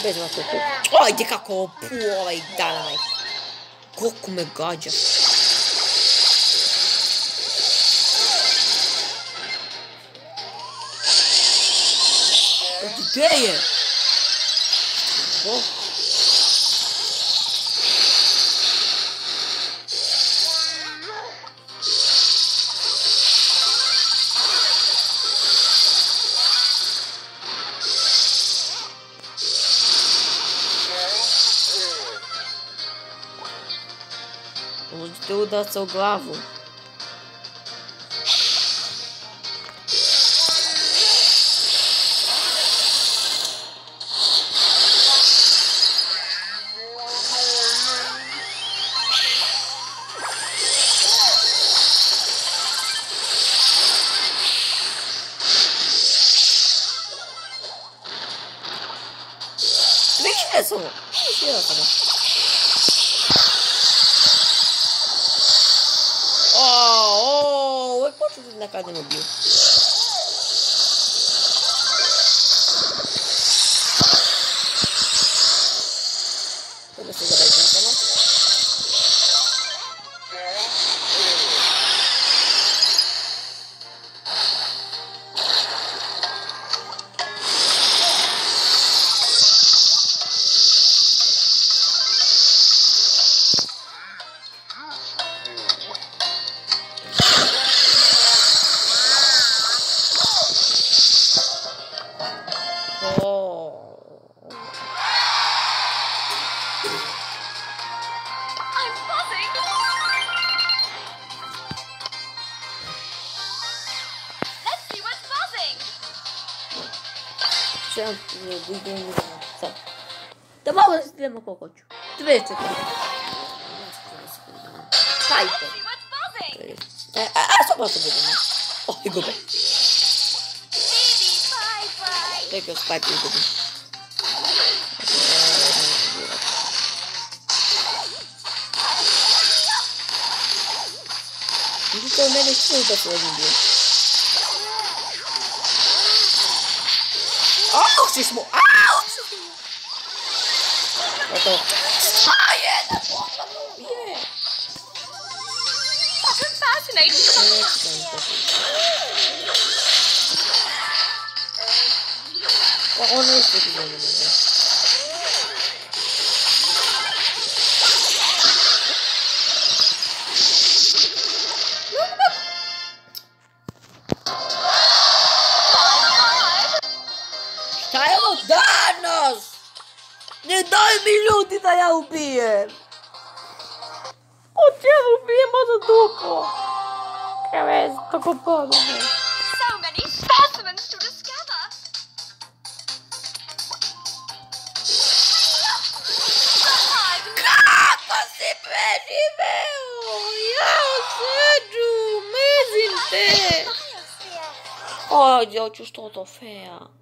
bez vas kuku. Ajde kako pu ovaj danamaj. Koliko me gađa. Gdje je? O. estuda seu glavo. da casa no Bill. do kokociu. Wyczyk. Kajko. A, co po to było? O, i gubę. Tego spajki gubę. Widzę, że będę chciał to zrobić. O, chcesz mu... A! Ito. Ah, yeah! That's awesome! Yeah! Fucking fascinating! What honor is this kita ja ubijem. Hoćeš ubijem o dupo. Kaj vez, tako podobno. So many specimens to discover. Kako si meni veo? Ja osjeđu, mezim te. Ajde.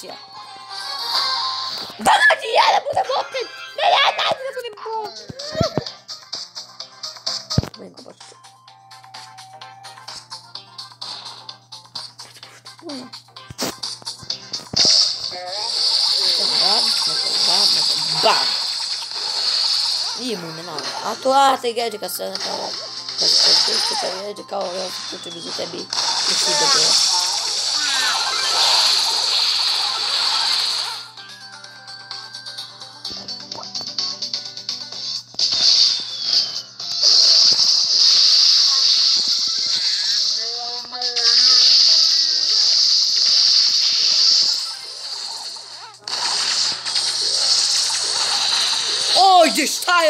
Rússia. Dona Diana, puta é boca! Melhor nada do que ponto! Vem, capacete. É hum. Ih, mano, não. A tua arte é de caçando, cara. Mas eu sei que tu é tipo de calma, eu te visito a mim. É e cuida dela. Né?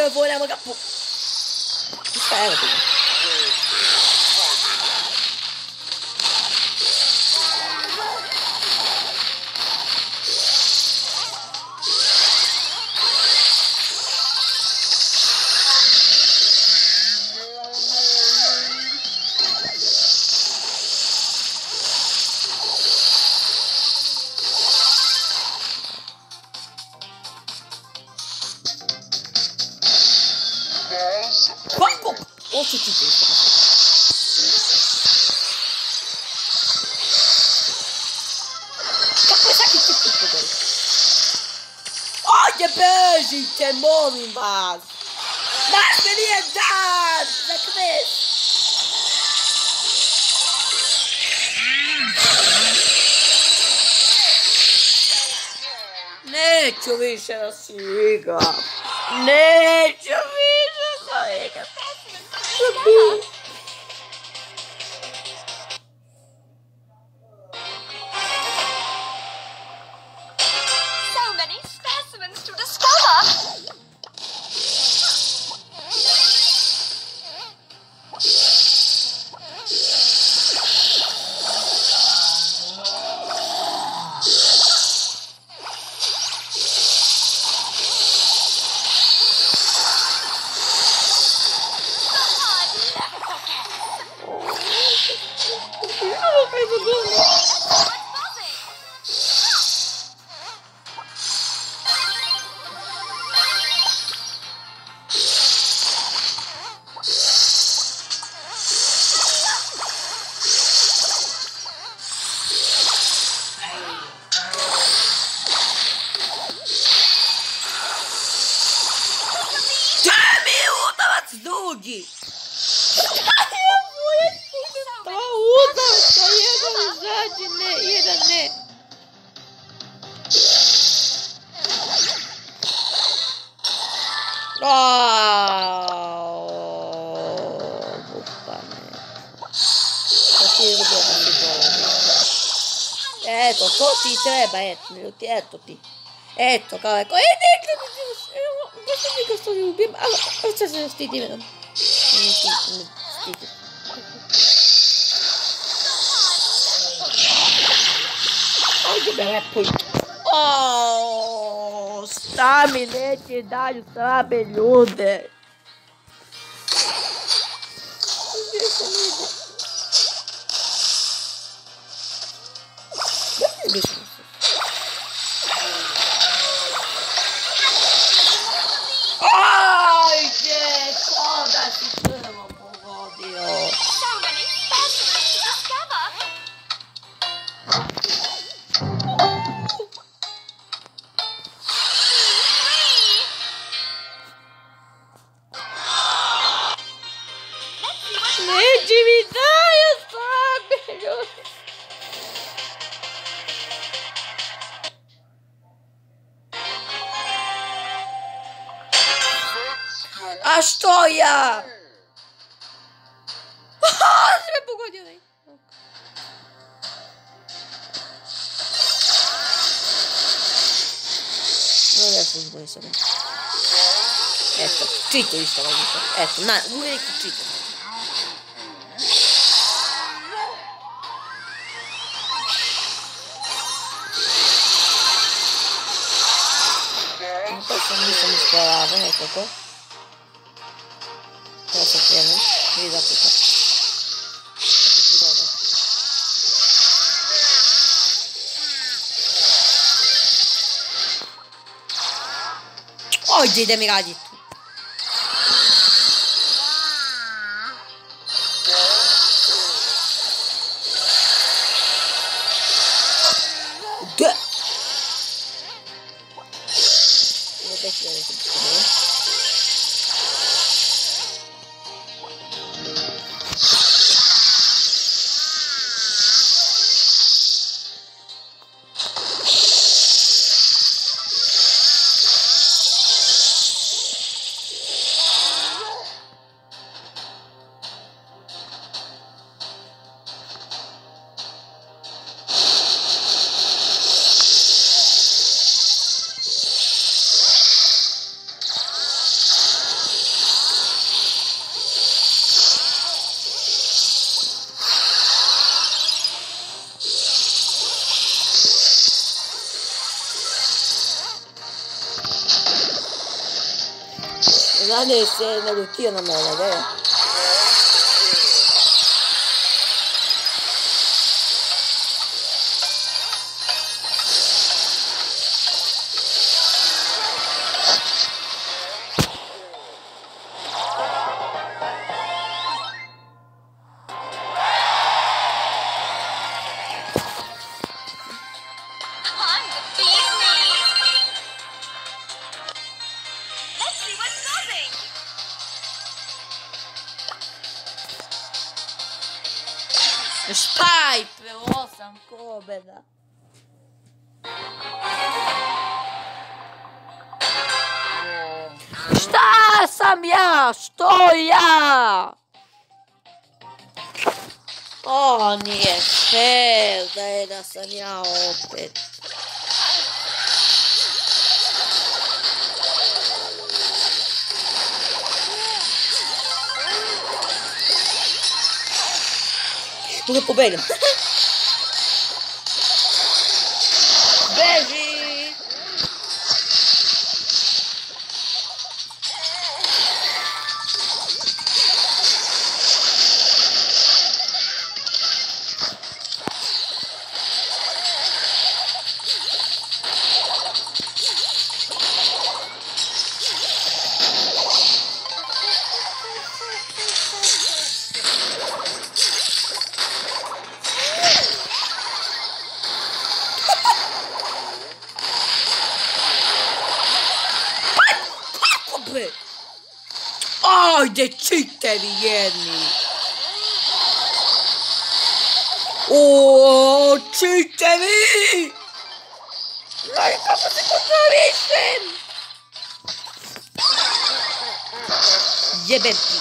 eu vou olhar manga. Pô. Espera, filho. Chuvisha Siga. Nee, a Siga. Kao rekao, e, neka mi ti, evo, baš mi ga što ljubim, ali, ali se stidi imenom. Ne, ti, ne, stidi. Ajde me lepuj. O, sami neće dalju same ljude. ついてる人がいるとえっとな上にくっついてるまたそのミスミスから危ないこと対策やめリーダーとか Oggi, Demiradi. 就点了买了个。Ja sam ja opet. Mogu pobegnem. Betty.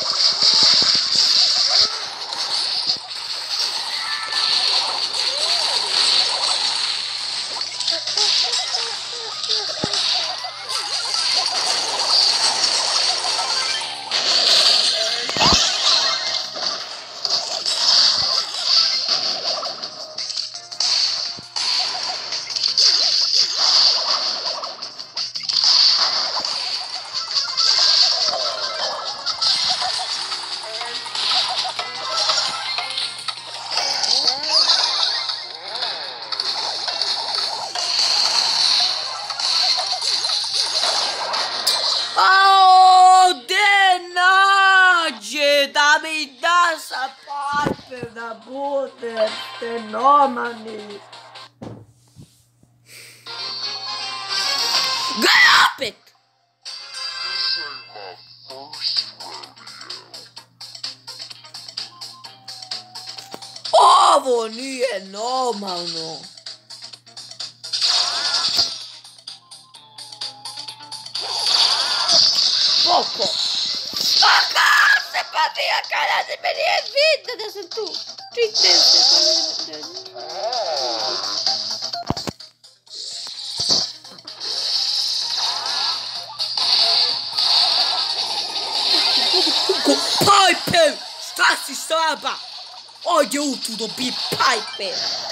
You to the beat piping.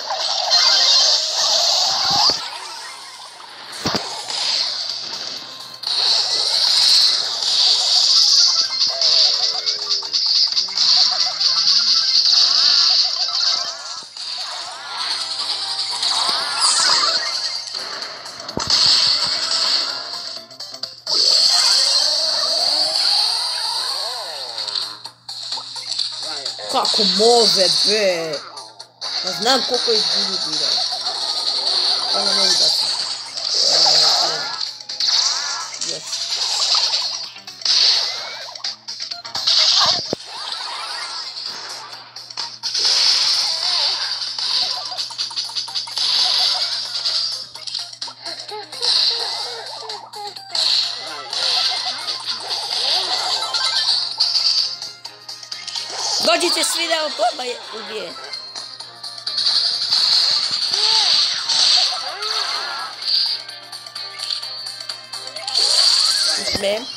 Кому, бе. Не знам колко е изгуби. видео папа убили. Ma'am.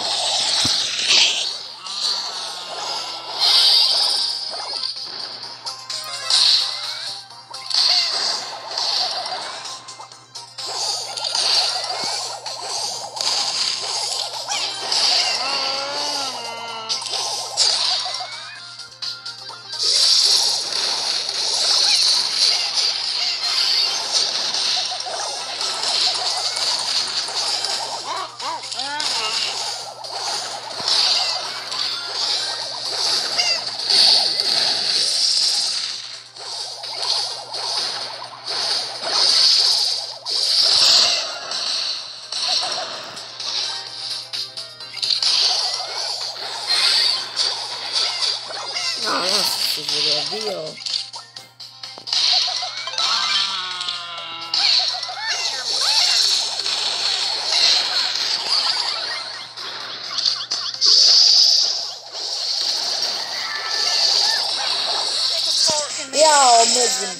Yo, Muslim.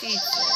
Jesus.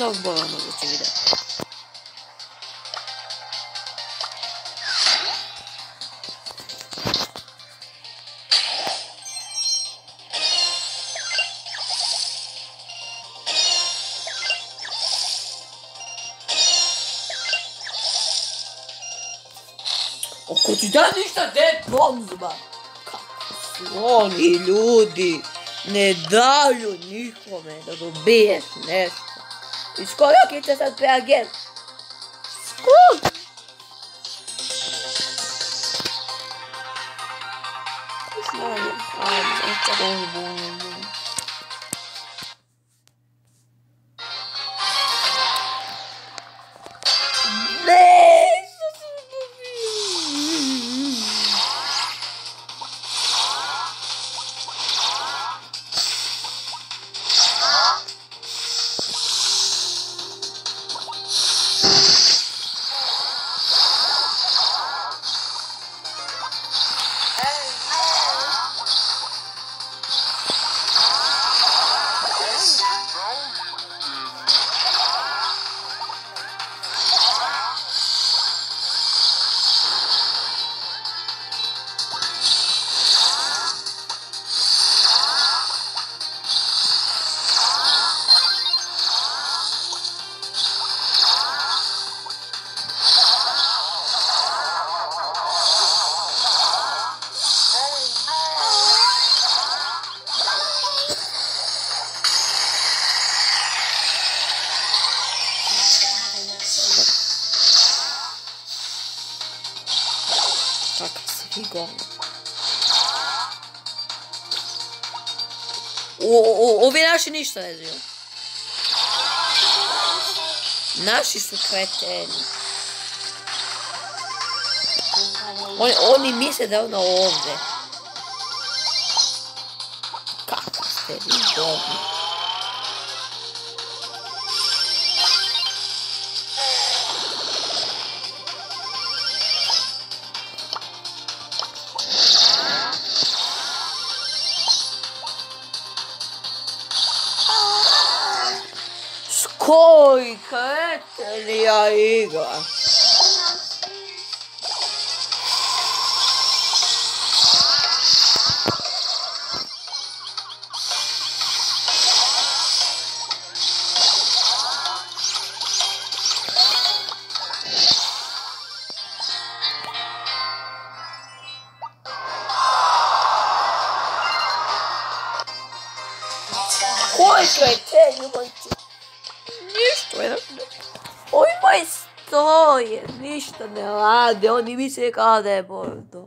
A da bola moguće video. Ako ti da ništa de pomzba. Kako oni ljudi. Ne daju nikome da dobiješ nešto. it's aqui a pegadinhas. Escuta! Oh, ah, gente, tá bom, ništa ne znaju. Naši su kreteni. Oni, oni misle da je ona ovdje. Kako ste vi dobili? देव निवी से कहा दे बोल तो।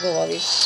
ごわで。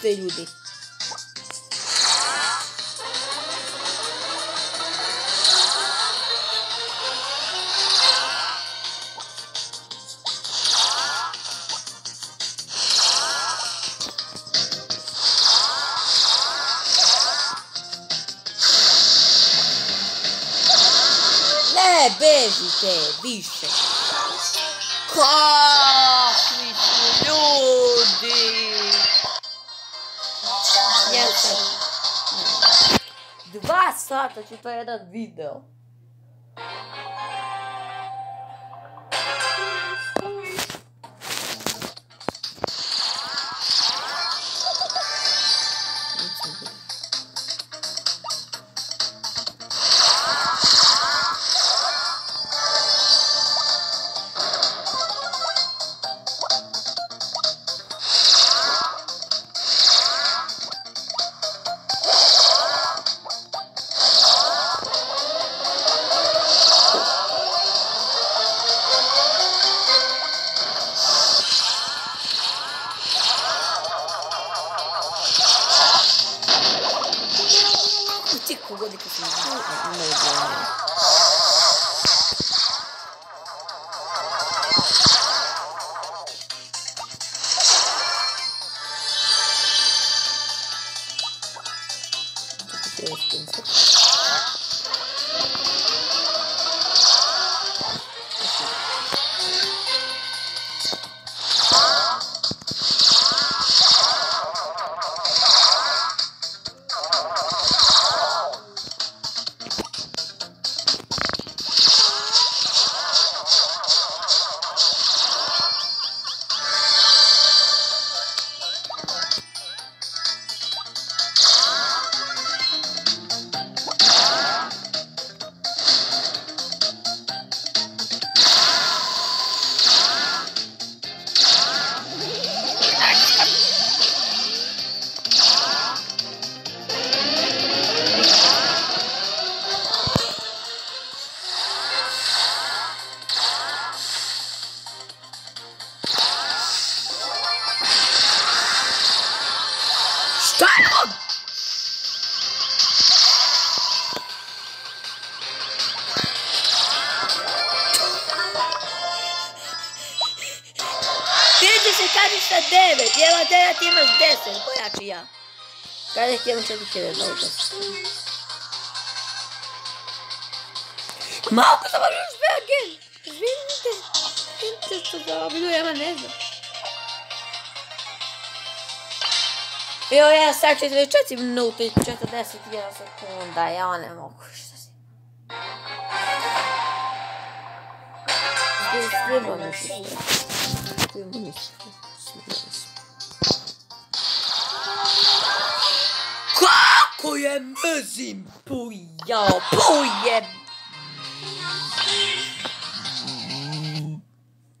gostei, É, né, beijo, é, bicha. a titular da vida. Diamond! Кажется, 9. Я вот это тема с 10. Как я? Каждая тема что-то через Малко, să mă ajungi pe agent! Vinte! Vinte să dau, vină ea maneză! Obidu, ja sad 44 minuta i 41 sekunda, ja ne mogu šta si. Slibo mi se mi. Kako je mrzim pujao, puje!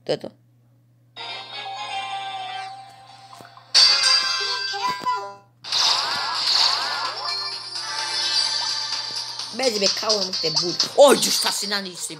To je to. Bezebe, calma, não tem burro. Hoje está assinando isso.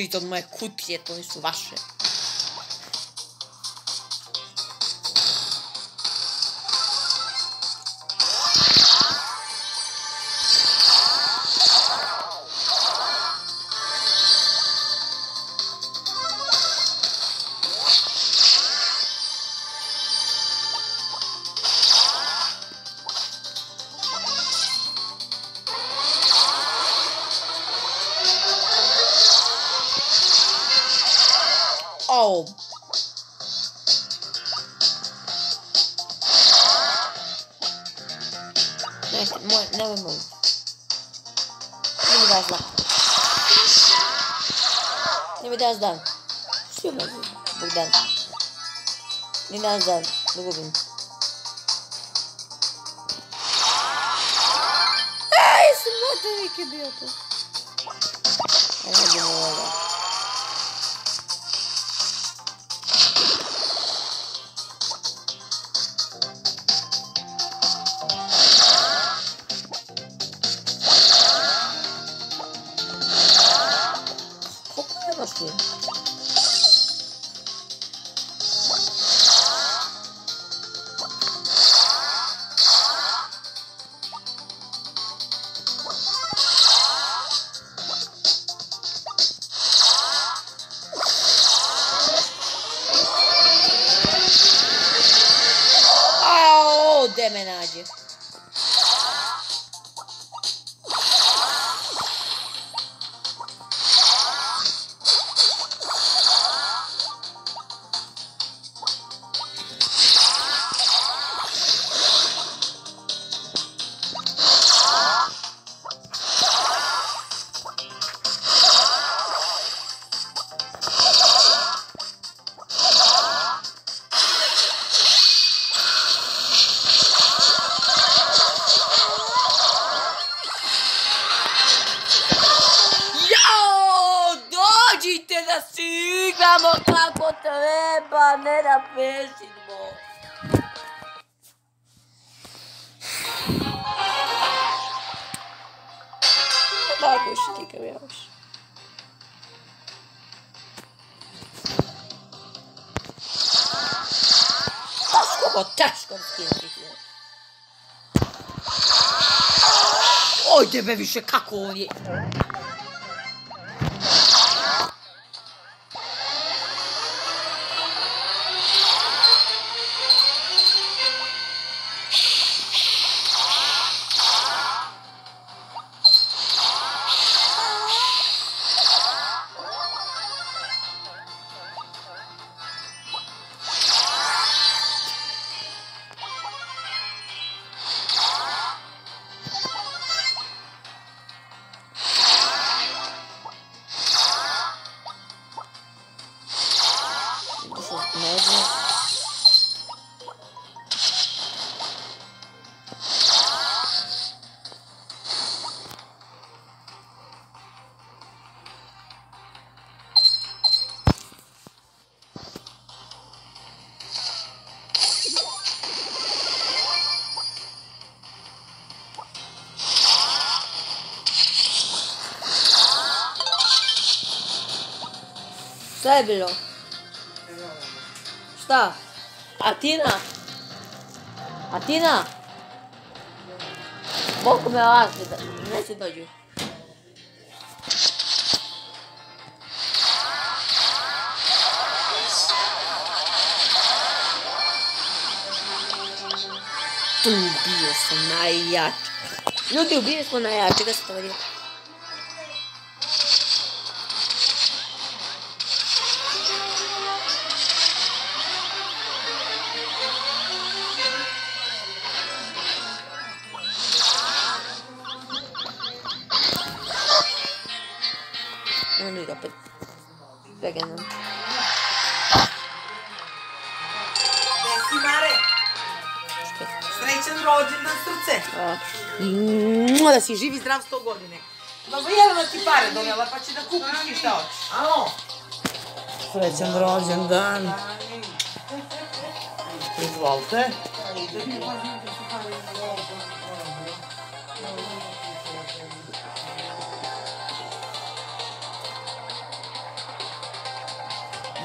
czyli to moje kutie, to jest wasze. Minazdan. Bugün. Odebeviş'e kakoni. Marina! Vou comer o ácido é nesse dojo. Tubi, essa naiate. Não tubi, essa naiate, essa história. Si živi zdrav 100 godine. Ma Jelena ti pare donela pa će da kupiš ti šta hoćeš. Alo? Srećan rođendan. Izvolite.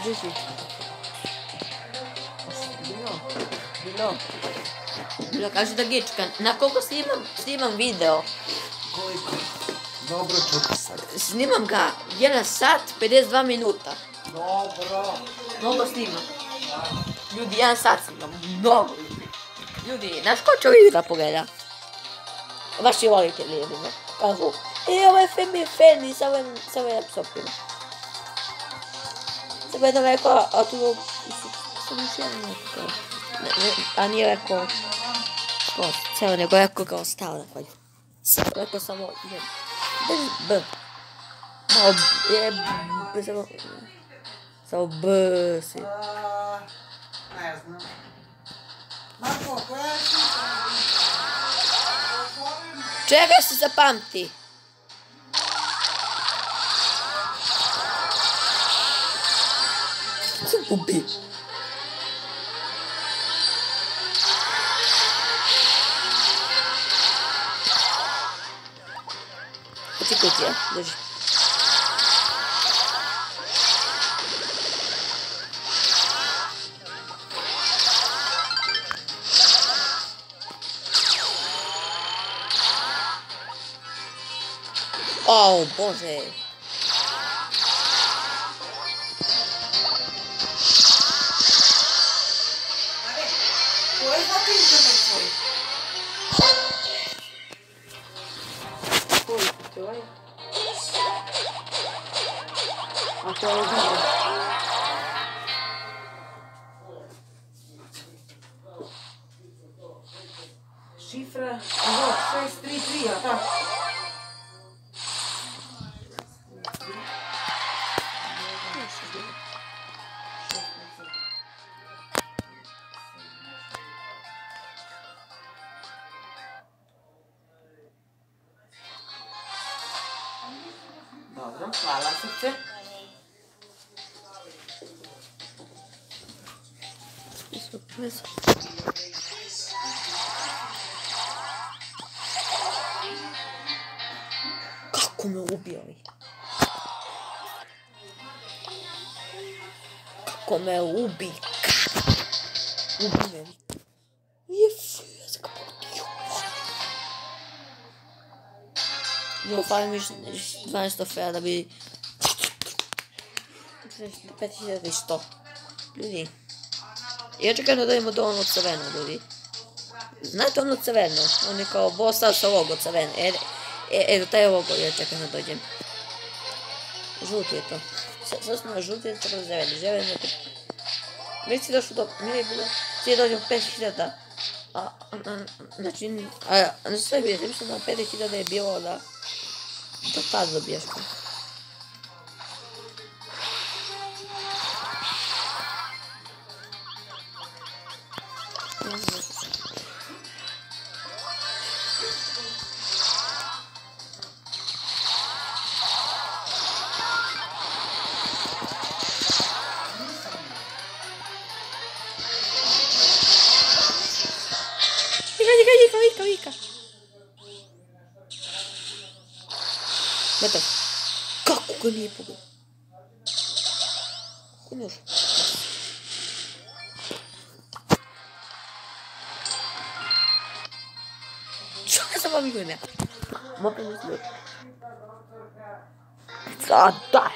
gdje si? Bilo. Bilo. Bilo, kaže da gička. Na koliko snimam, snimam video? Dobro čuti sad. Snimam ga 1 sat 52 minuta. Dobro. Mnogo snimam. Ljudi, 1 sat snimam. Mnogo. Ljudi, znaš ko će ovih da pogleda? Vaši volitelji, jedino. Kažu, e, ovo je Femi Feni, samo je, samo je psopina. Samo jednom rekao, a tu sam još jedan rekao. A nije rekao, ko, ceo, nego rekao kao stao na. Rekao samo, je, без Б. Мал... Е, Б само... Само Б си. Не знам. Марко, коя е? Чакай се запамти. Се губи. Wikipedia hoje. Oh, boy. So. Kako me ubio ovi? Kako me ubi? Ubi me. Je Jo, fali mi 12 trofeja da bi... 5100. Ljudi. Ja čekam da dajemo do ono crveno, ljudi. Znate ono crveno? On je kao boss sa ovog crveno. E, e, e, do taj ovog ja čekam da dođem. Žuti je to. Sad, smo na žuti, sad ćemo zeleni. Zeleni je to. Mi si došlo do... Mi je bilo... Svi dođemo 5000. A, a, a, znači, a, sve je, mislim da 5000 je bilo da... Da tad dobiješ. Sada.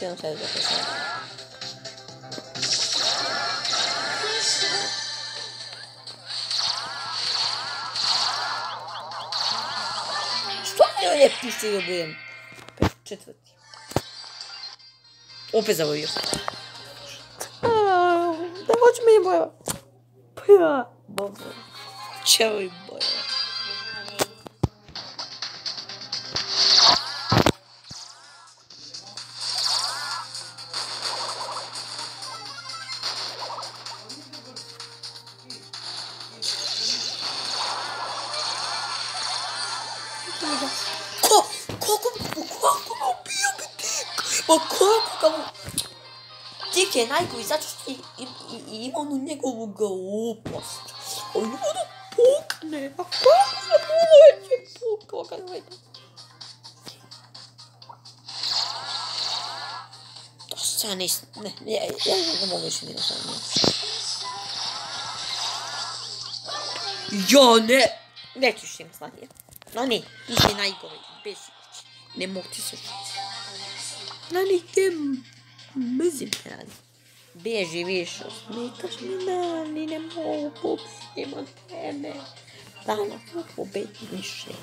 canım sadece arkadaşlar. Что я не пустила, блин? Четверть. Опять завою. А, да вот мне было. Бля. Черный genel guisaggio imano negovuga opposto ognuno pukne ma cosa vuoi che pukne ma cosa vuoi sen ne? Ne? Ya yardım oluyor şimdi sen ya. Ya ne? Ne düştünüz lan ya? Nani? İşte Naigo 5 Ne mortisi? Nani de bizim herhalde. Beži, veš, smetaš mi dan in ne mogu popiti od tebe. Dala, kako pobedi mi še.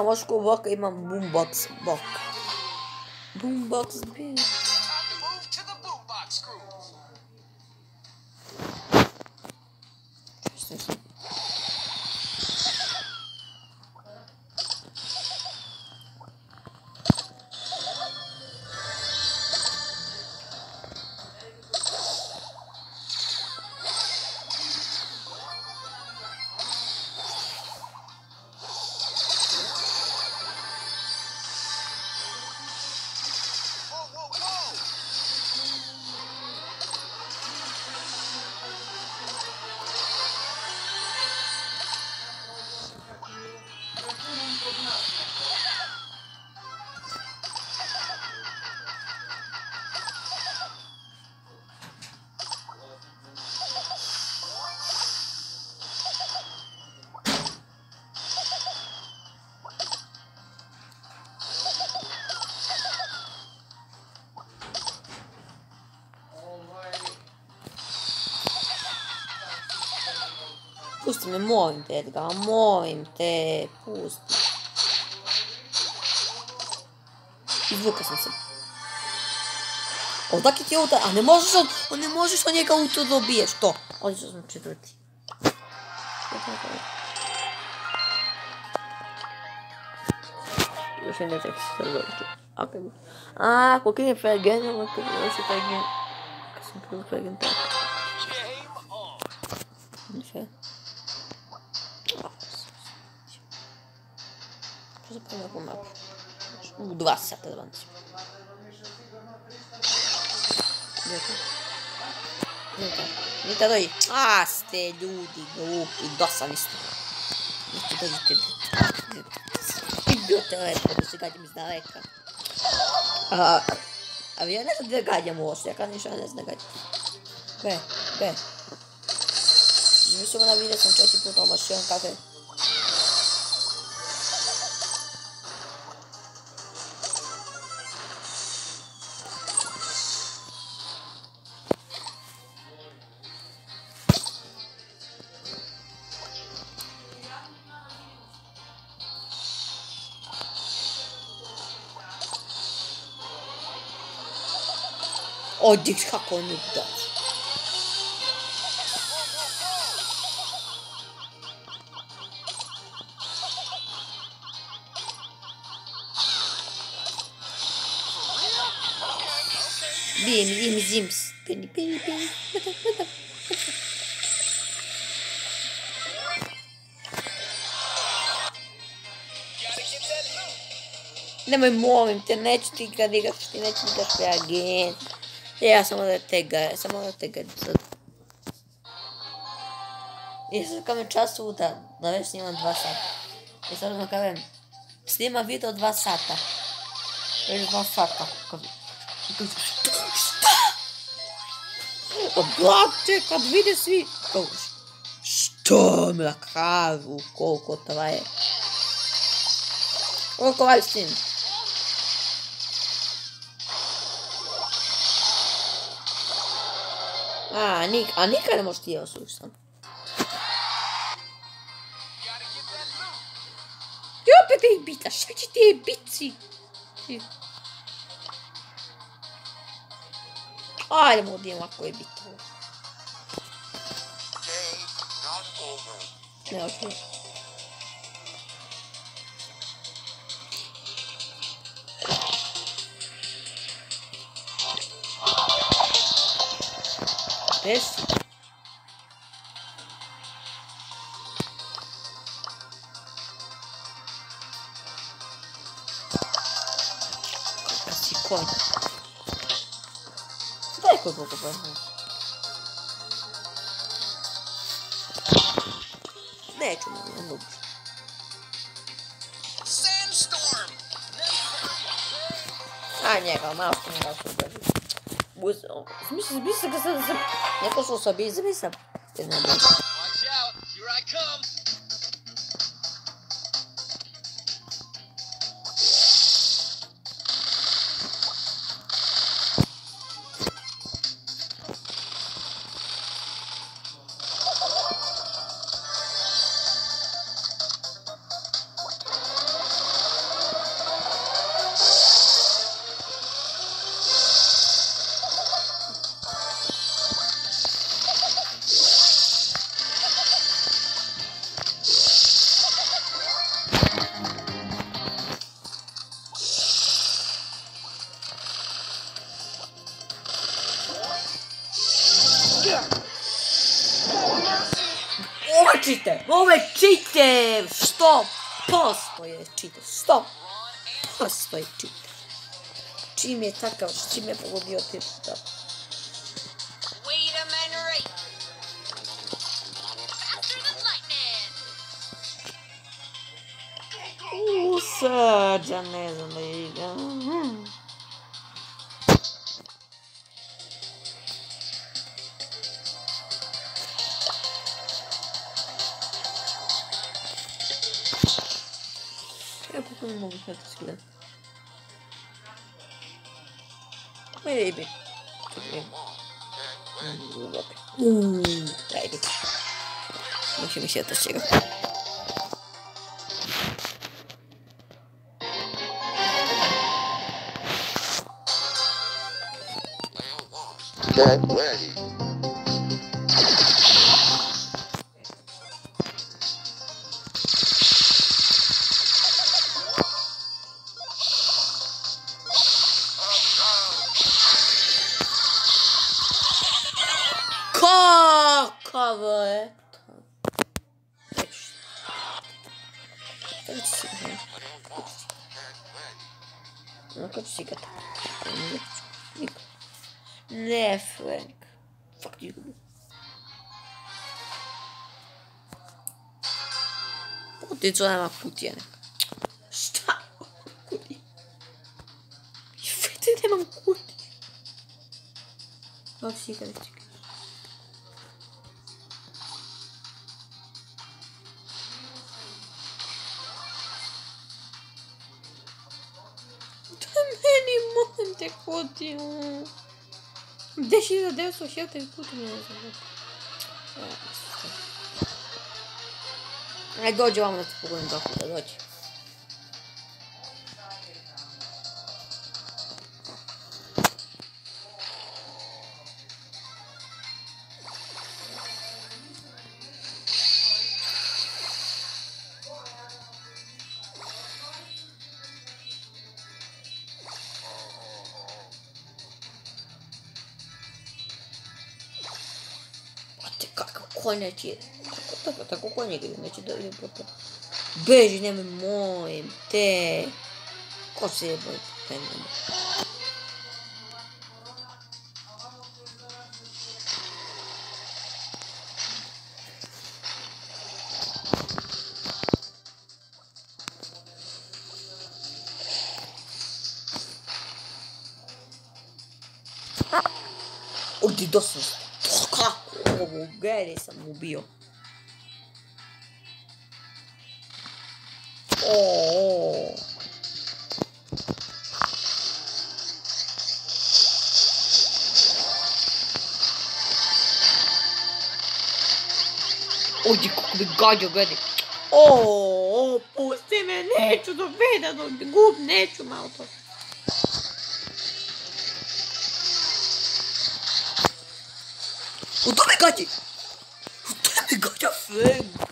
Hocam hoş go é uma boombox bak. Boombox b Pusti me, molim te, Edgar, molim te, pusti. Izvukao sam se. Odakle ti auto? A ne možeš od, ne možeš od njega auto dobiješ to. Odlično sam četvrti. Još jedna tek se dođu. Ako je... A, ako kinem fair game, ako je se game. Kad sam fair game tako. Много малко. От два са педванци. Нека. Нека дой. А, сте люди глупи, досани сте. Нека дойдете. Идиоте, лепо, да се гадим с далека. А, а вие не сте да гадим лошо, яка нищо не сте да гадим. Бе, бе. Мислим на видео, съм чути по това машина, как е. отдых какой-нибудь дать. Бим, зим, зимс. Пили, пили, пили. Давай молимся, начни играть, играть, начни играть, агент. Yeah, some of the thick guy, some of the thick guy. I szukamy czasu da, na wieś nie mam 2 sata. I zaraz pokażę. Snima video 2 sata. To jest 2 sata. Oblaček, kad vide svi, kao, što mi da kažu, koliko traje. Koliko ovaj s tim? A, nik, a nikad ne možeš ti ja sam. I opet ih bitaš, šta će ti bici? Ti- Ajde, modim ako je bitno. Day not Esse? Assim, daí que eu vou comprar. Net, mano, é noob. Sandstorm! Ah, nega, mal, que. Быстро. В смысле, быстро, быстро, быстро. Я пошел с обеими, быстро. taka w Steamie pogubiła typka. Uuu, Sergeant しようとしてる。No to się gada. Nie, Frank. Fuck you. Potenzionale ma putiene. Sta. Fetele ma putiene. Ma si gada. Alimente, Codinho. Decide de societă e cu Dumnezeu. Hai, doge, oameni, să pugăm, doamne, doge. Corneteiro. Tá com tá Corneteiro, Corneteiro. Beijo, né, meu irmão? Até. Conceba, até mesmo. doce. Sam ubio. O. Odi kako mi gađa, gledaj. O, pusti me, neću do veda, do gub, neću malo to. U せん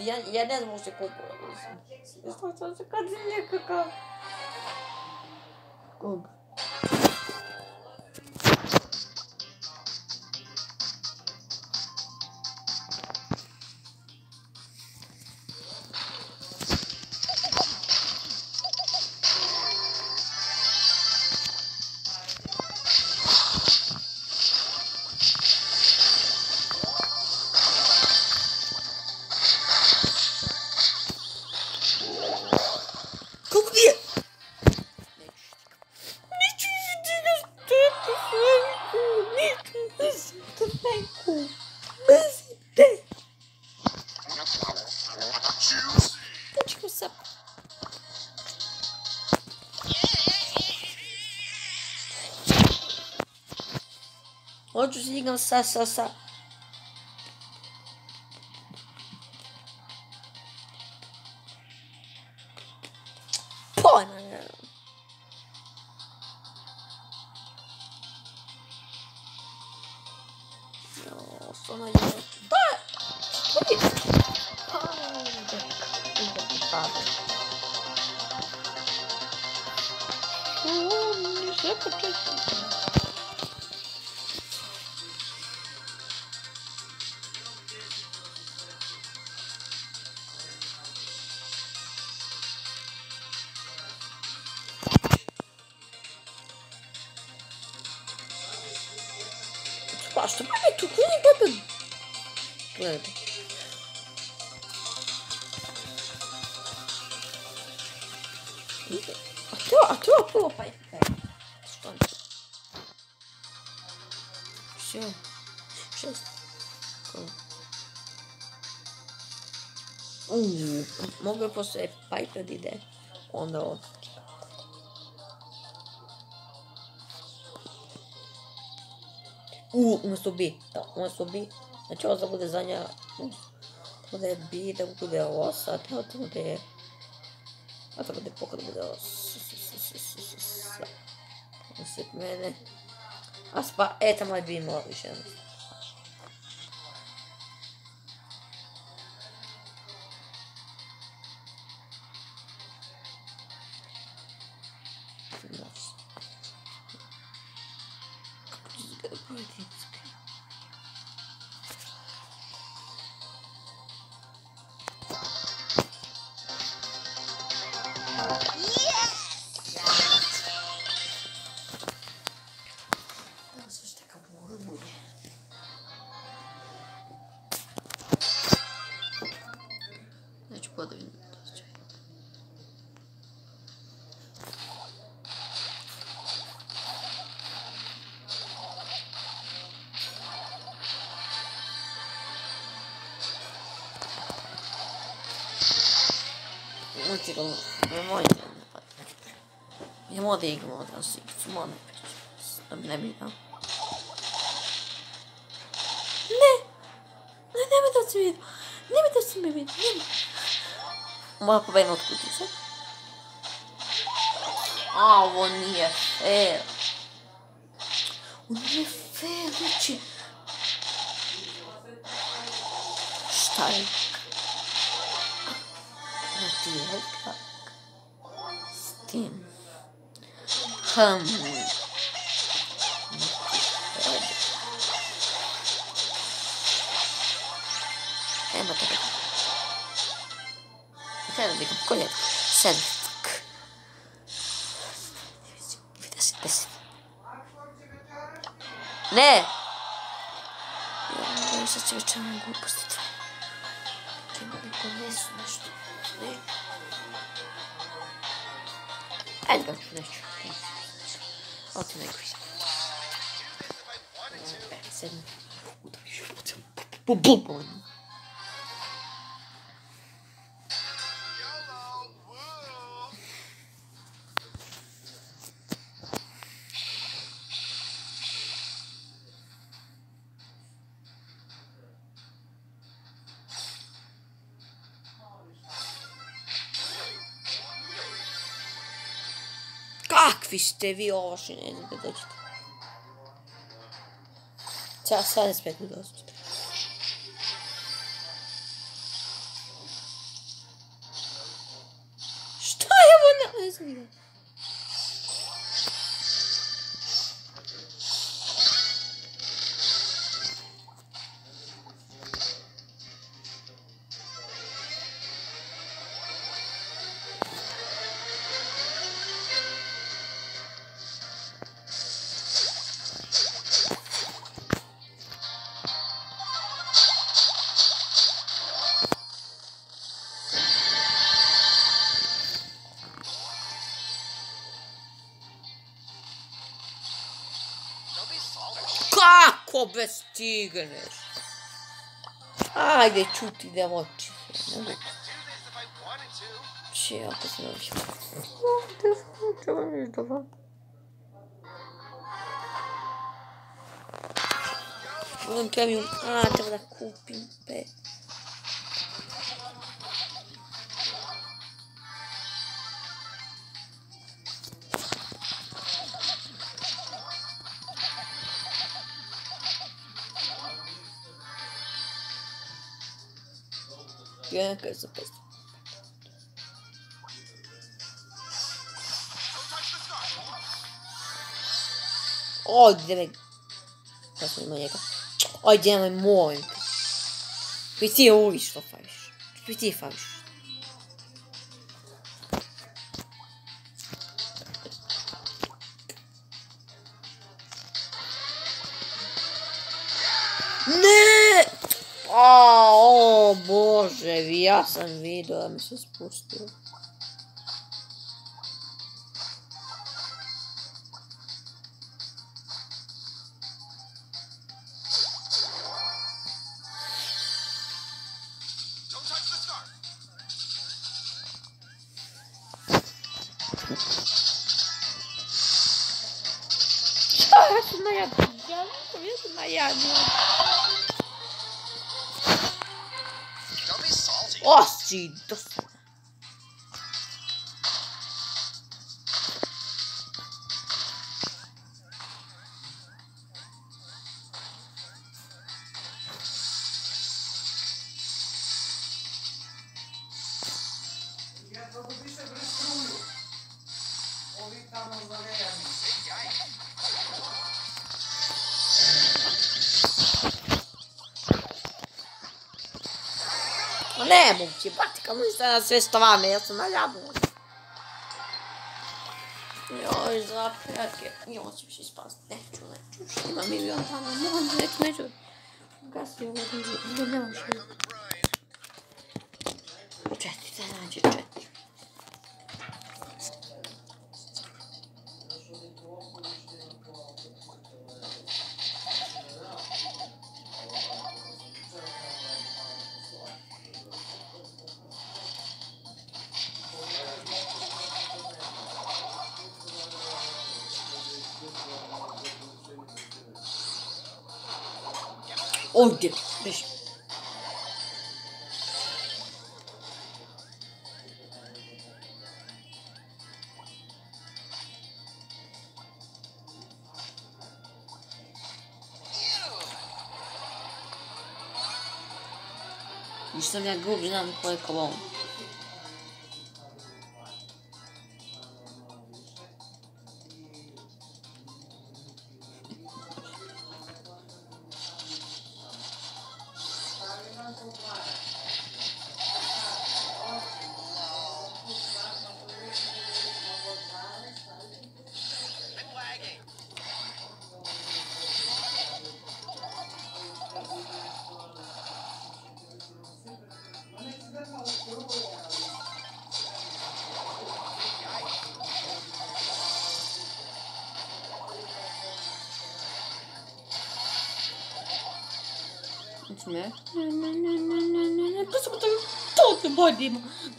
Я, я не znam się kupić. Jest to co, co kadzinieka. Kog. using a sa sa sa. sembra fosse Piper di Death. Oh no. Uh, umjesto B. Da, umjesto B. Znači ovo con le Tako da po' di tako bude 8, tako da bude... A tako da pokud bude 8. Usjet si A spa, e tamo je B imao više jednostavno. further in this chain. Once you go, remind them. You're more the ignorant, Morra pro bem, não escute isso. Ah, o Oni é fera. O Oni é fera, a Está aí. Steam. Hum. said fuck. Не! Не мисля, че вече имам глупости това. Е. Има някой нещо, нещо. Не. Ай, да, нещо. Оти някой. Е, седми. Бум, бум, бум. Ste vi ovoši, ne znam da dođete. Sad, sad je spet mi dođete. Tigres. Ai, de tutti de oggi. Sì, ho preso una cupi. Amanhã que me sou péssimo. Ó, Jeremy. Próximo maneira. Ó, Jeremy, muito. Piti hoje, rapaz. Piti, faz. Boże, viață în vidă, mi s-a spus. besitos. assestamento na jabona. Jag försöker, Eu vou kysspass, nättur, nättur, skriva miljontannor, måndag, nättur, nättur. Gastronomie, Lunch. Byś... Już są jak głupie nam pojekowało.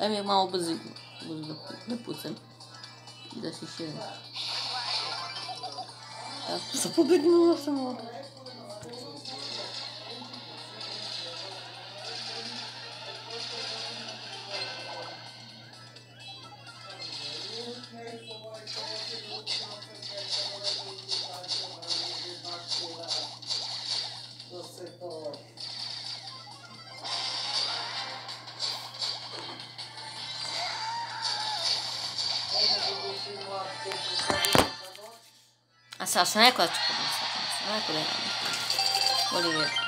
É o irmão obusivo. Depois, hein? Da xixi. Tá, só problema nossa, mano. させないからちょっと待ってこれ。Molim lijepo.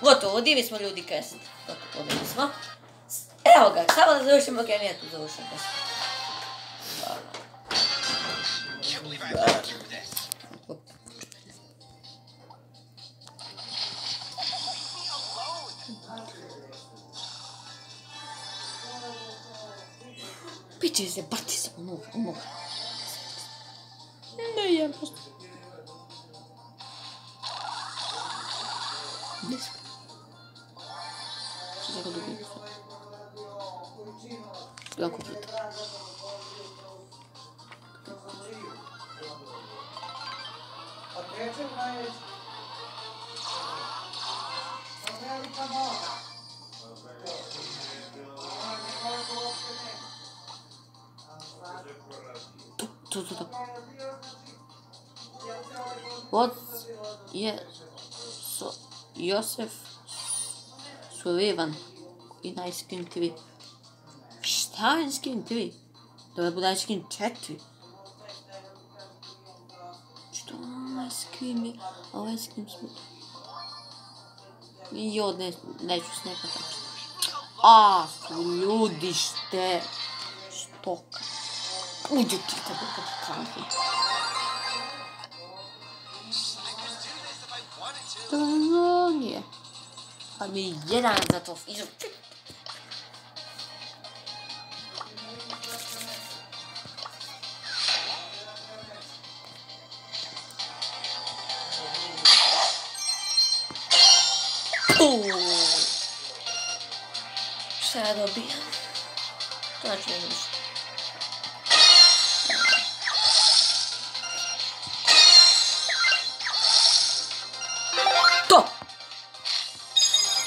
Gotovo, divi smo ljudi kest. Gotovo, divi smo. Evo ga, samo da završimo kemijetu, završimo kest. Bitches, the se is on, on, on. Sullivan i na Ice TV. Šta je Cream TV? Da bude Ice Cream 4. Što Ice Cream je? A Ice Cream smo... Jo, ne, neću snekati. A, su ljudište. Štoka. Uđe ti kako kako kaži. familie de aanzet of iets.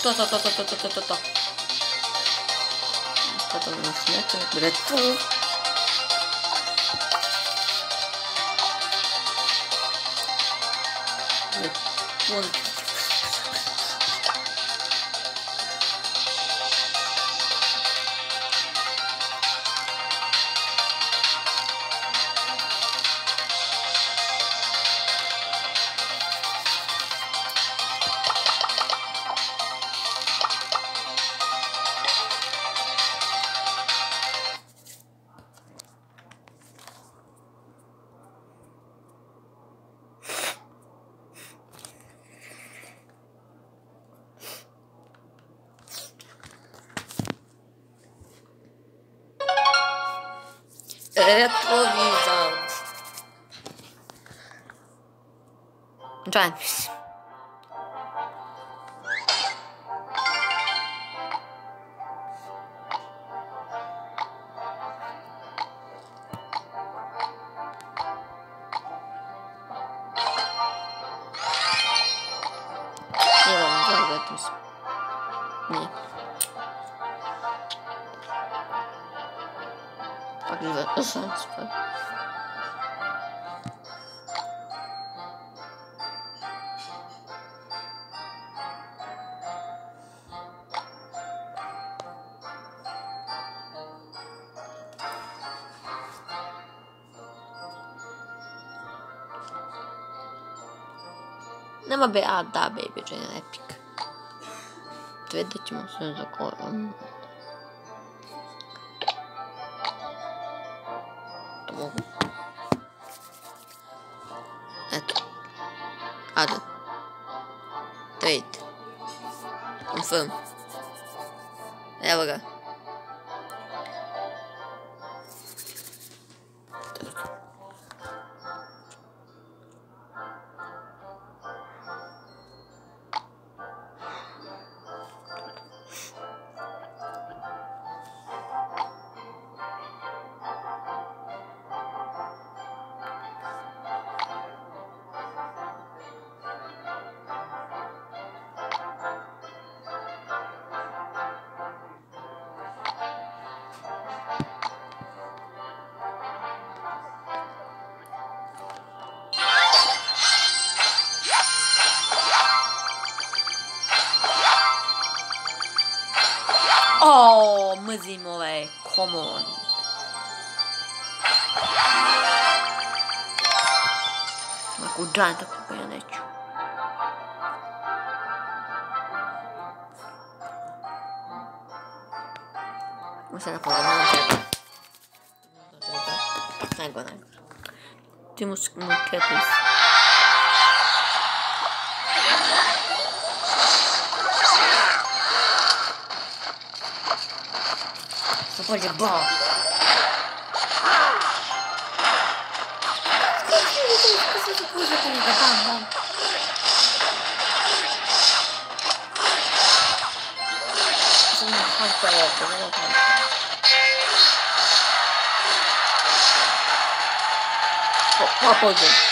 ととととととととと。っとですね。とっレッド。ブレっド。Ama be hatta baby Jane Epic. Dve de ćemo se é To mogu. Eto. Hadi. Da vidite. Confirm. É ga. Jonathan tá acompanhando a né, tio. Você não pode não Agora. Temos. Só pode bom. とうかな。お、ほう。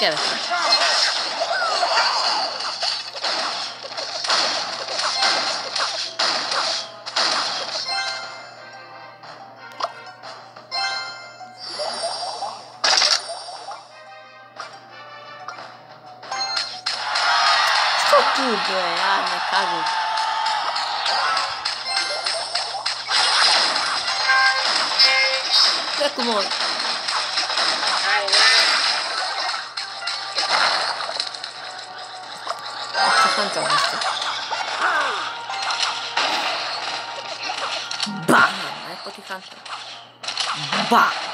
Go. ば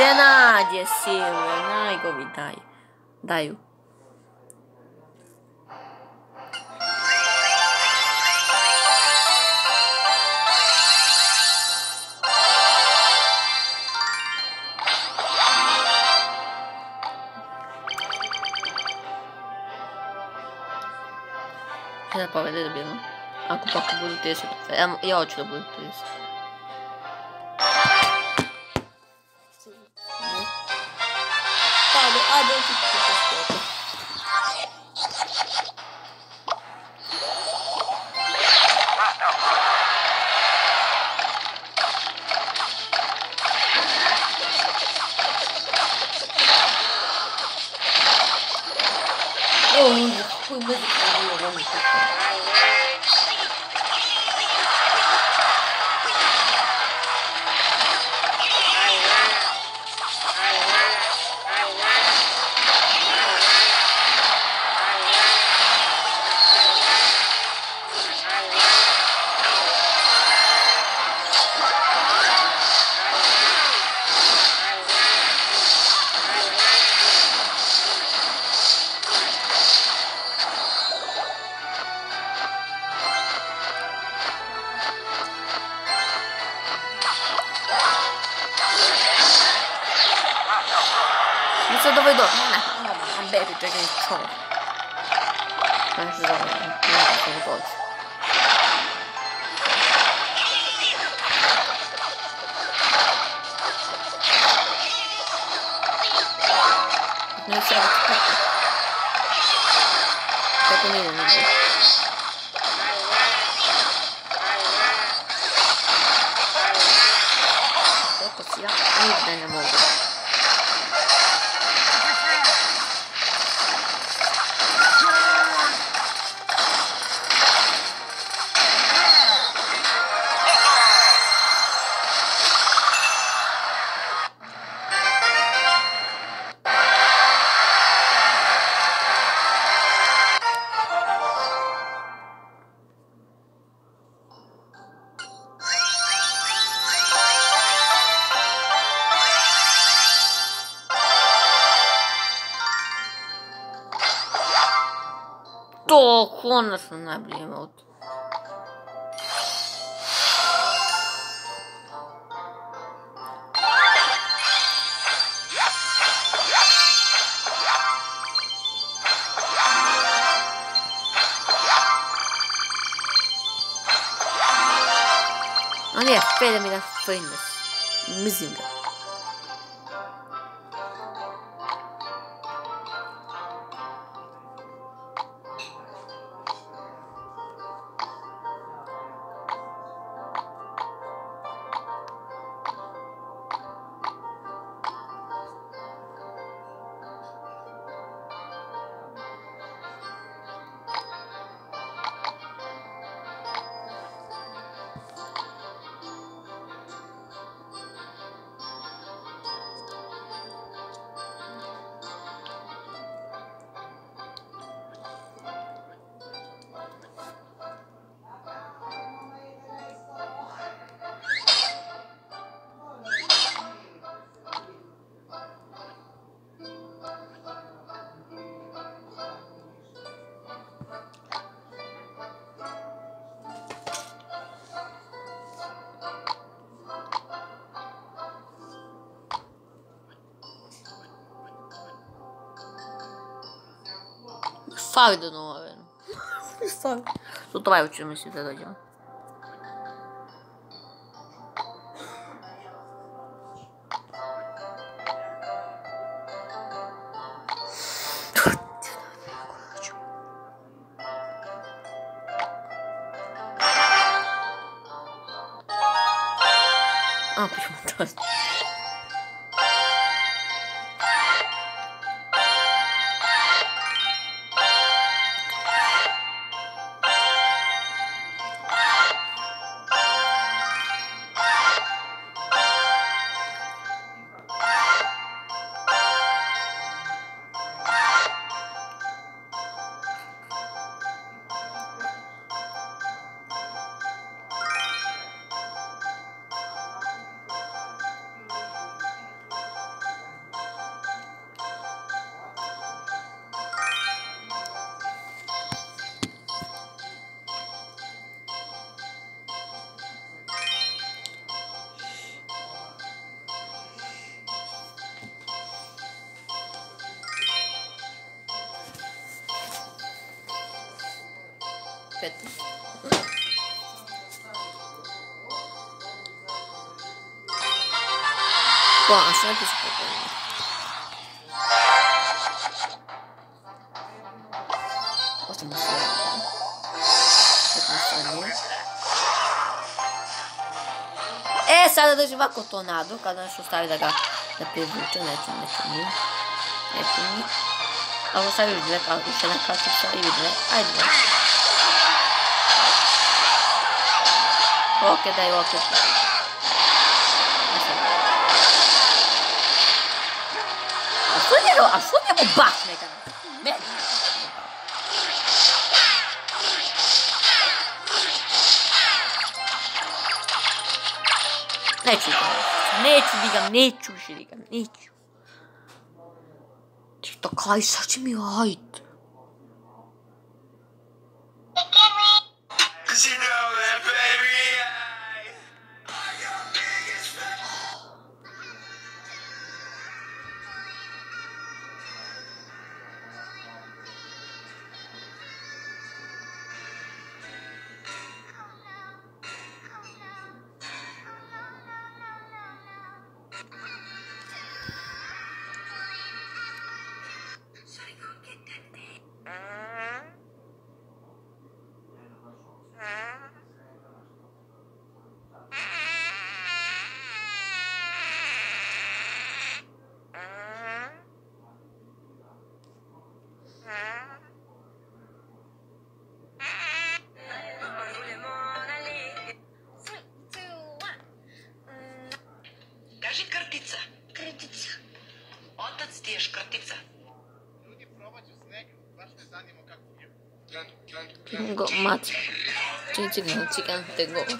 でなーですよ、ないごみだよ。だよ。pra vender mesmo. A culpa que o Bruno. É, e a ótima do он основная проблема. Вот Ставить до нового. Ставь. Давай учимося це дадим. bywa kotonado, cada nas ustawię taka na pierwszy leci, leci mi. Leci mi. A ustawię już dleka, już się na kasę i dlek, a i dlek. Łokie daj, łokie. A co nie, a co nie mu bachnę tak? Neću ga, neću digam, neću više digam, neću. Ti to kaj, sad će mi ajt. 1.1.5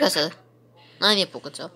그래서何僕ちゃん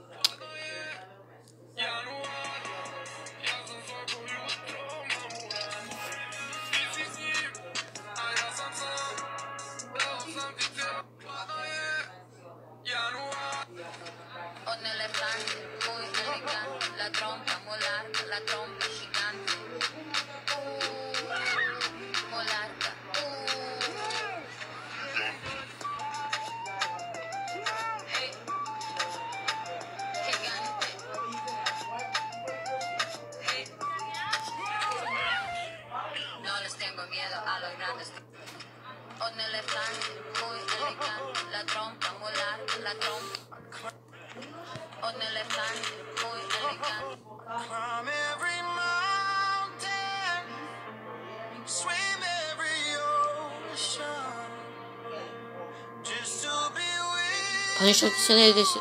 し訳しないです。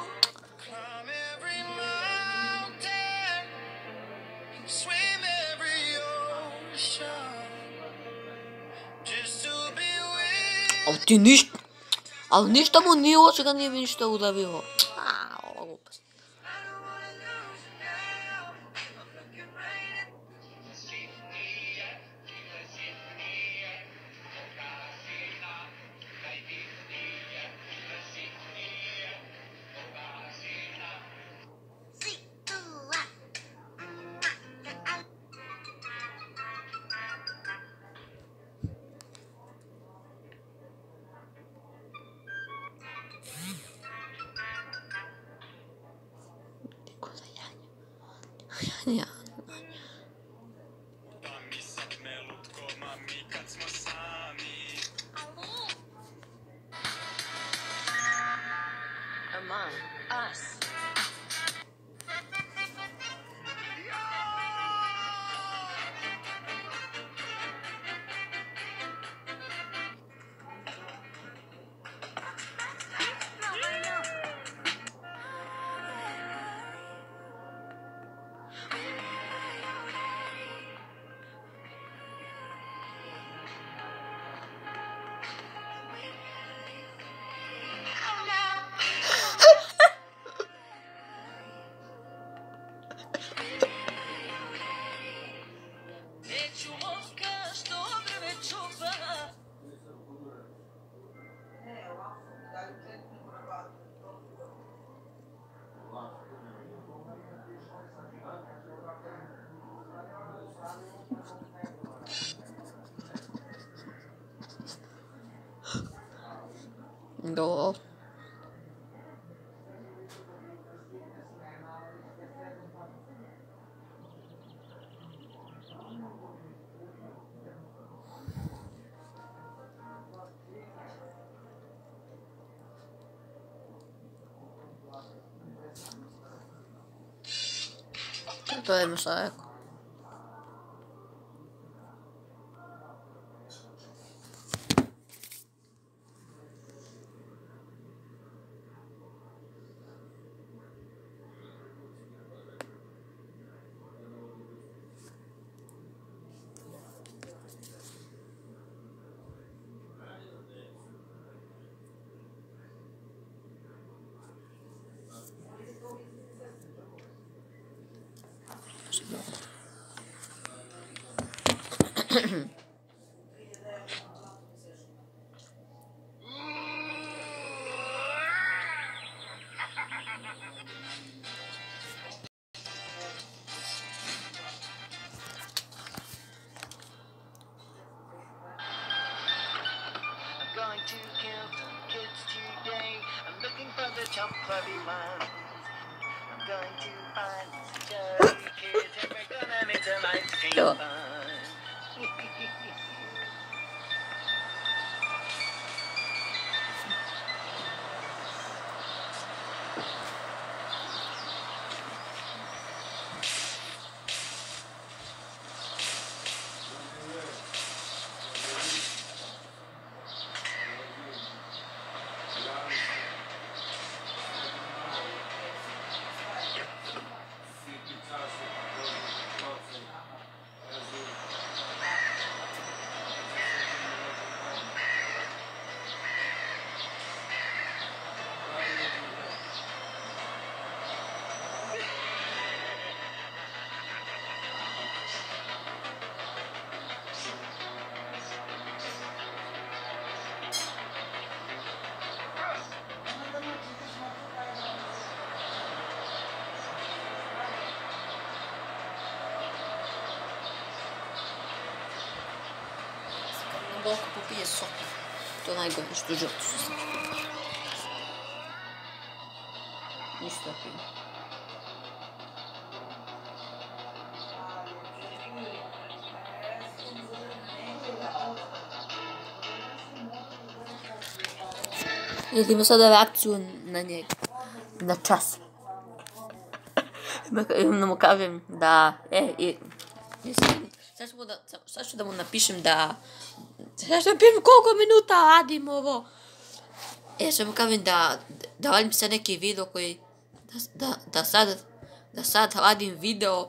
А ты нищ... А в нищ тому не е очень не меньше удавило. Podemos saber. Najgore što u životu su. Ništa pijem. Vidimo sada reakciju na njega. Na čas. Da mu kažem da... E, i... Sad ću da mu napišem da... Ću da napišem koliko minuta radim ovo. E, sad mu kažem da... Da radim sad neki video koji... Da, da, da sad... Da sad radim video...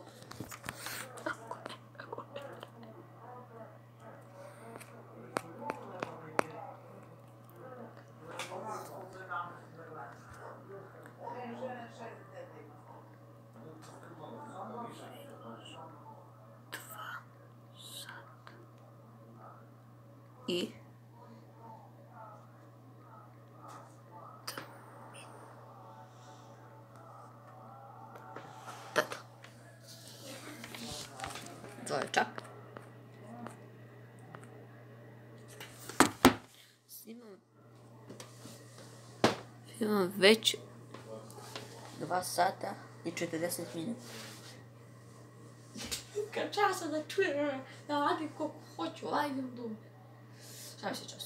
I... Tato. Dvojčak. Snimam... Imam već 2 sata i 40 minuta. Kad časa da čujem, da radim koliko hoću, ajde u dom. Šta se čas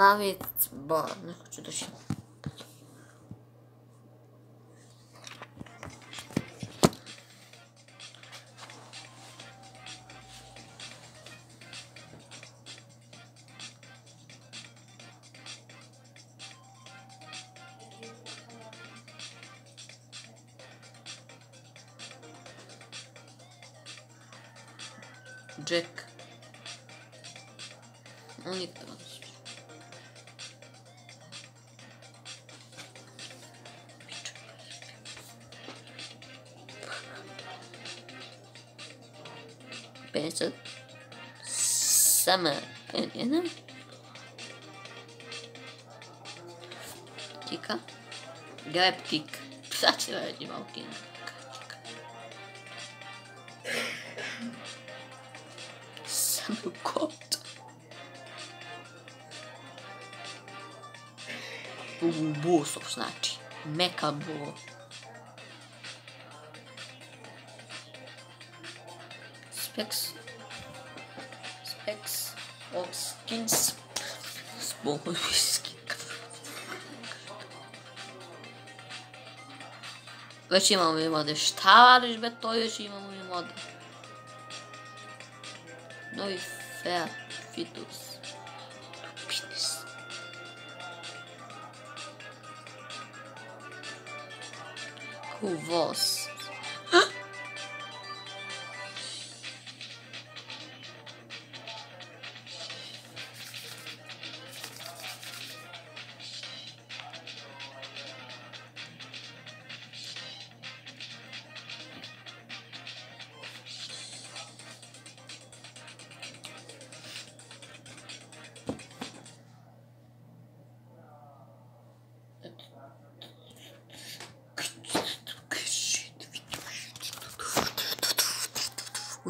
Planet Born. Czy to się summer. In, in them? Тика. Давай птик. Кстати, эти волки. Самый кот. Бусов, значит. Мекабо. Спекс. skins. As bombas de skin. Veći imamo mi mode de radiš be to još imamo mi Com voz.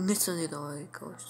un nessuno di noi, cosa.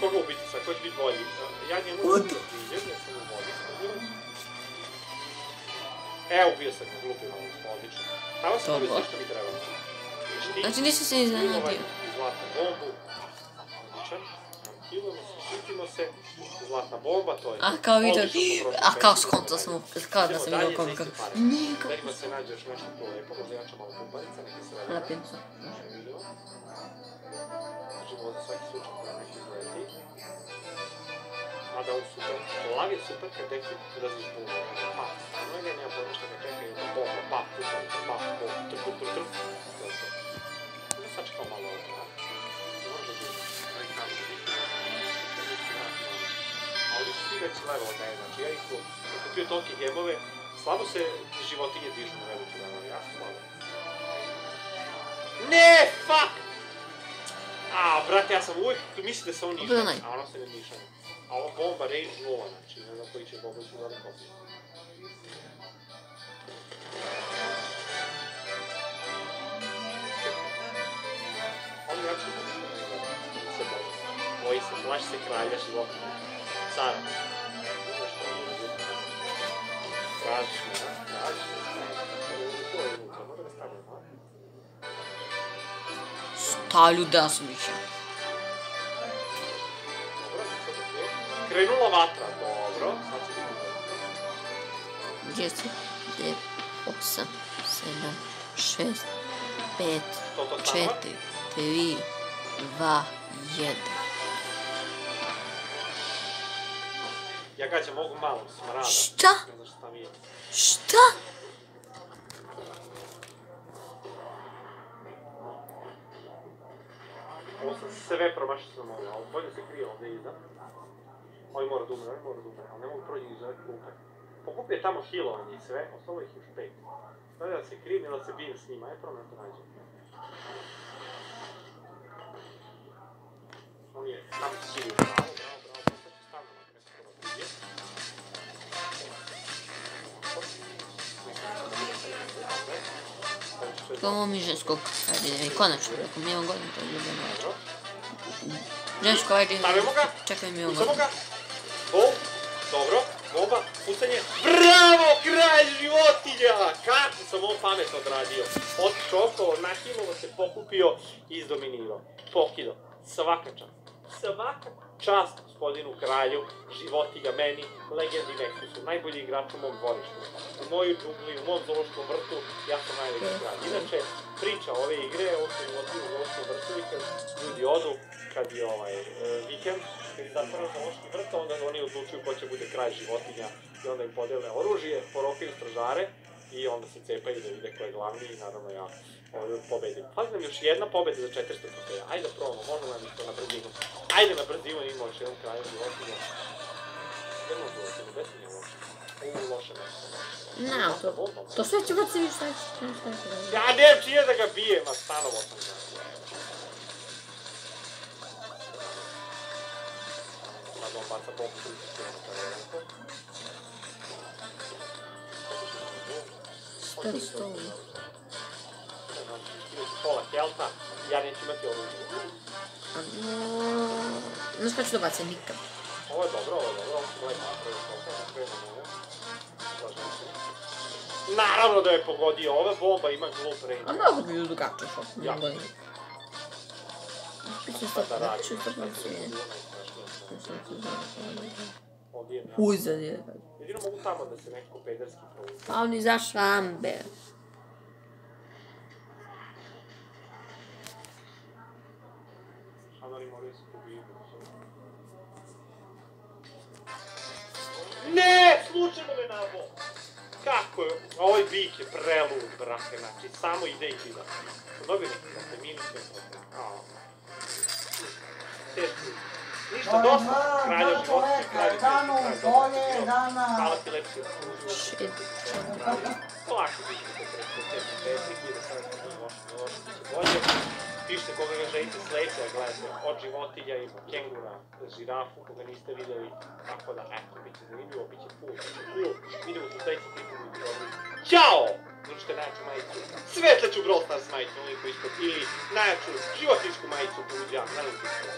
Koga ubiti sad? Ko biti bolji? Ja njemu ubio sviđem, ja sam u vodi. Evo, ubio sam ga, glupi malo, odlično. Tamo sam Dobro. ubio sve što mi treba. Štit, Znači nisi se ovaj iznenadio. zlatnu bombu. Odličan. Kilujemo se, štitimo se. Zlatna bomba, to je... A kao vidio, a kao skonto sam, kao da sam vidio komika. Nije kao... Derima se nađe još nešto tu lepo, da zajača malo pumparica, neke se radi. Lepinca. Vidimo. Svaki slučaj treba neki izgledati. Mada ovo super. Lav je super kad u pa. Je nema pojma što ga čeka jedna bomba, pa, pa, trk, trk, trk, trk. To je to. Onda sačekao malo da. Ne da bude. Ne znam da biti. A ovdje su svi već level ne, znači ja ih kupio tolike gemove, slabo se životinje dižu na level, ja slabo. Ne, fuck! abbratează, uite, se uniște. A, nu se uniște. Au o bombă de aici nouă, cine nu pui ce bombă și doar copii. Oi, se lași se cralha și loc. Țară. Tragi, da? Tragi. Sad okej. Krenula vatra, dobro. Dobro. 10, 9, 8, 7, 6, 5, To, to stanova. 4, 3, 2, 1. Ja gađam mogu malog smrada. Šta? Šta mi je. Šta? Ovo sam sve promašio sam ovo, ali bolje se krije ovdje iza. Ovi mora da umre, ovi mora da umre, ali ne mogu prođi iza ove klupe. Pokupio je tamo healovanje i sve, ostalo ih još pet. Stavlja da se krijem ili da se bijem s njima, aj prvo to nađem. On je tamo siriju, bravo, bravo, bravo, sad ću stavno na kresu Kao mi ženskog. Ajde, konačno, ako mi imam godinu, to je ljubljeno. Dobro. Žensko, ajde. Stavimo ga. Čekaj, mi imam Pucamo godinu. ga. Bom. Dobro. Bomba. Pucanje. Bravo, kralj životinja! Kako sam ovo pametno odradio. Otišao okolo, nahilovo se pokupio i izdominirao. Pokido. Svaka čast. Svaka čast gospodinu kralju, životinja meni, legendi Nexusu, najbolji igrač u mom dvorištu. U mojoj džungli, u mom zoološkom vrtu, ja sam najveći kralj. Inače, priča ove igre, ovo su u zoološkom vrtu i kad ljudi odu, kad je ovaj e, vikend, kad je zatvore zoološki vrt, onda oni odlučuju ko će bude kralj životinja i onda im podele oružje, porokaju stražare i onda se cepaju da vide ko je glavni i naravno ja ovaj, pobedim. Fali nam još jedna pobeda za 400 trofeja. Ajde da probamo, možemo nam to na brzinu. Ajde na brzinu imamo još jedan kralj životinja. Možemo da se gde nije loše? U, loše mesto. Ne, to, to sve će šta će. Ja nemam da ga bijem, a stanovo sam ga. Sad on baca bombu u krenu Stari stol. Pola kelta, ja neću imati oružje. Znaš kada ću da bacim nikad. Ovo je dobro, ovo je dobro, ovo. Naravno da je pogodio, ova bomba ima glup range. A mnogo bi. Ja. Da radi? biće stop na cijene. Ovdje je Uzad je. Jedino mogu tamo da se nekako pederski provuče. A oni za šambe. A oni moraju se pobiti. Ne, slučajno me nabo. Kako je? Ovaj bik je prelud, brate, znači, samo ide i. Sam dobio neki, dakle, minus je. A. Teško. Ništa, dosta. Kralja životinja, kralja životinja. Hvala ti lepši. Shit. Polako biti se preko te petike, da biti bolje. Pišite koga ga želite sledeće, gledajte, od životinja ima kengura, žirafu, koga niste videli, tako da, eto, bit će zanimljivo, bit će cool, bit će cool. Vidimo se u sledeći pripu, biti dobri. Ćao! Završite najjaču majicu, svetleću Brawl Stars majicu, koji ispod, ili najjaču životinsku majicu buđa, na linku ispod.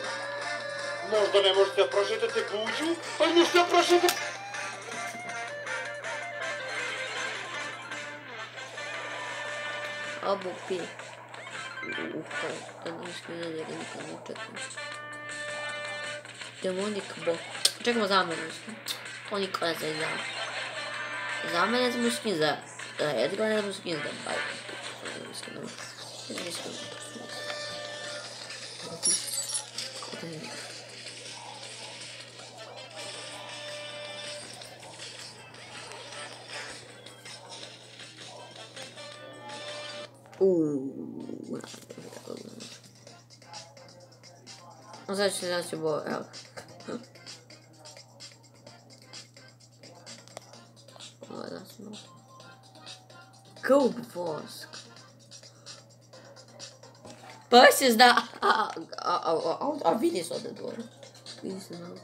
Možda ne možete da prošetate buđu, ali možete da prošetate Obu Ufa, ten jest jeden kanał, czekam. Demonik bo... Czekam zamen Oni koledzy zamen. Zamen jest muskin za... Ja tylko nie muskin za bajkę. Nie jest muskin. Ooh. That's actually that's your boy out. oh, that's not. Go Vosk. Versus that. Uh, Oh, oh, oh! uh, uh, uh, uh, uh Venus on the door. Venus on the door.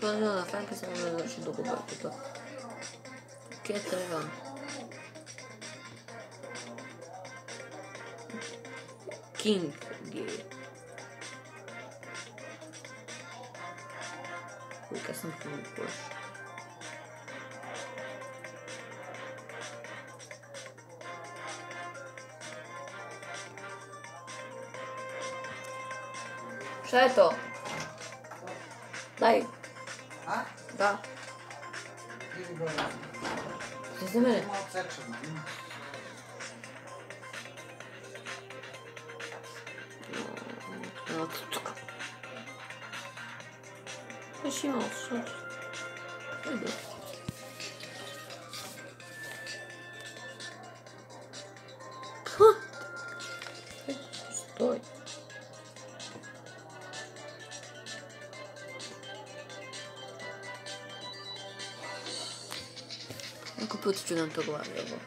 Allora, fai anche se non lo ci dopo tutto. Che te va? King Gay. Ui, che sono più questo. Scelto! Dai! 就是 죽이는 표고 만들고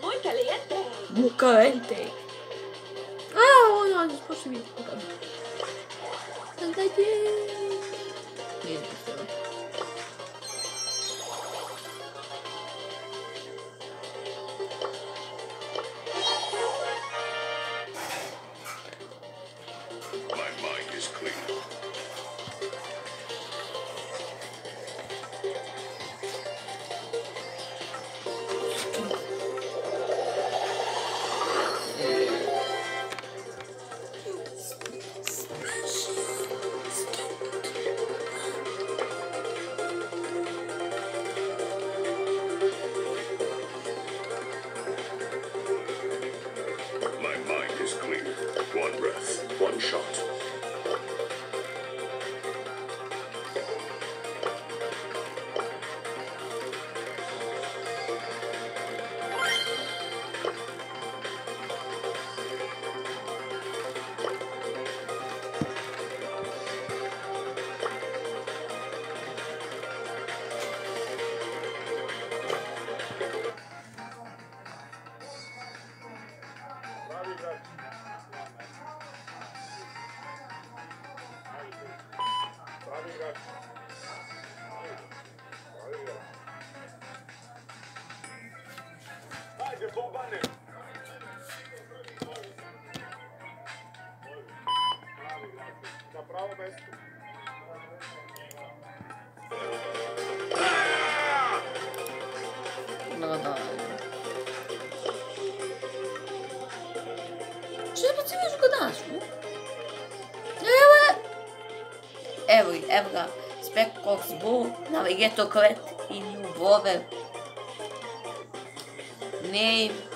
Muito caliente. Caliente. Cox Bull, Navigator Kvet i New Bover. Name.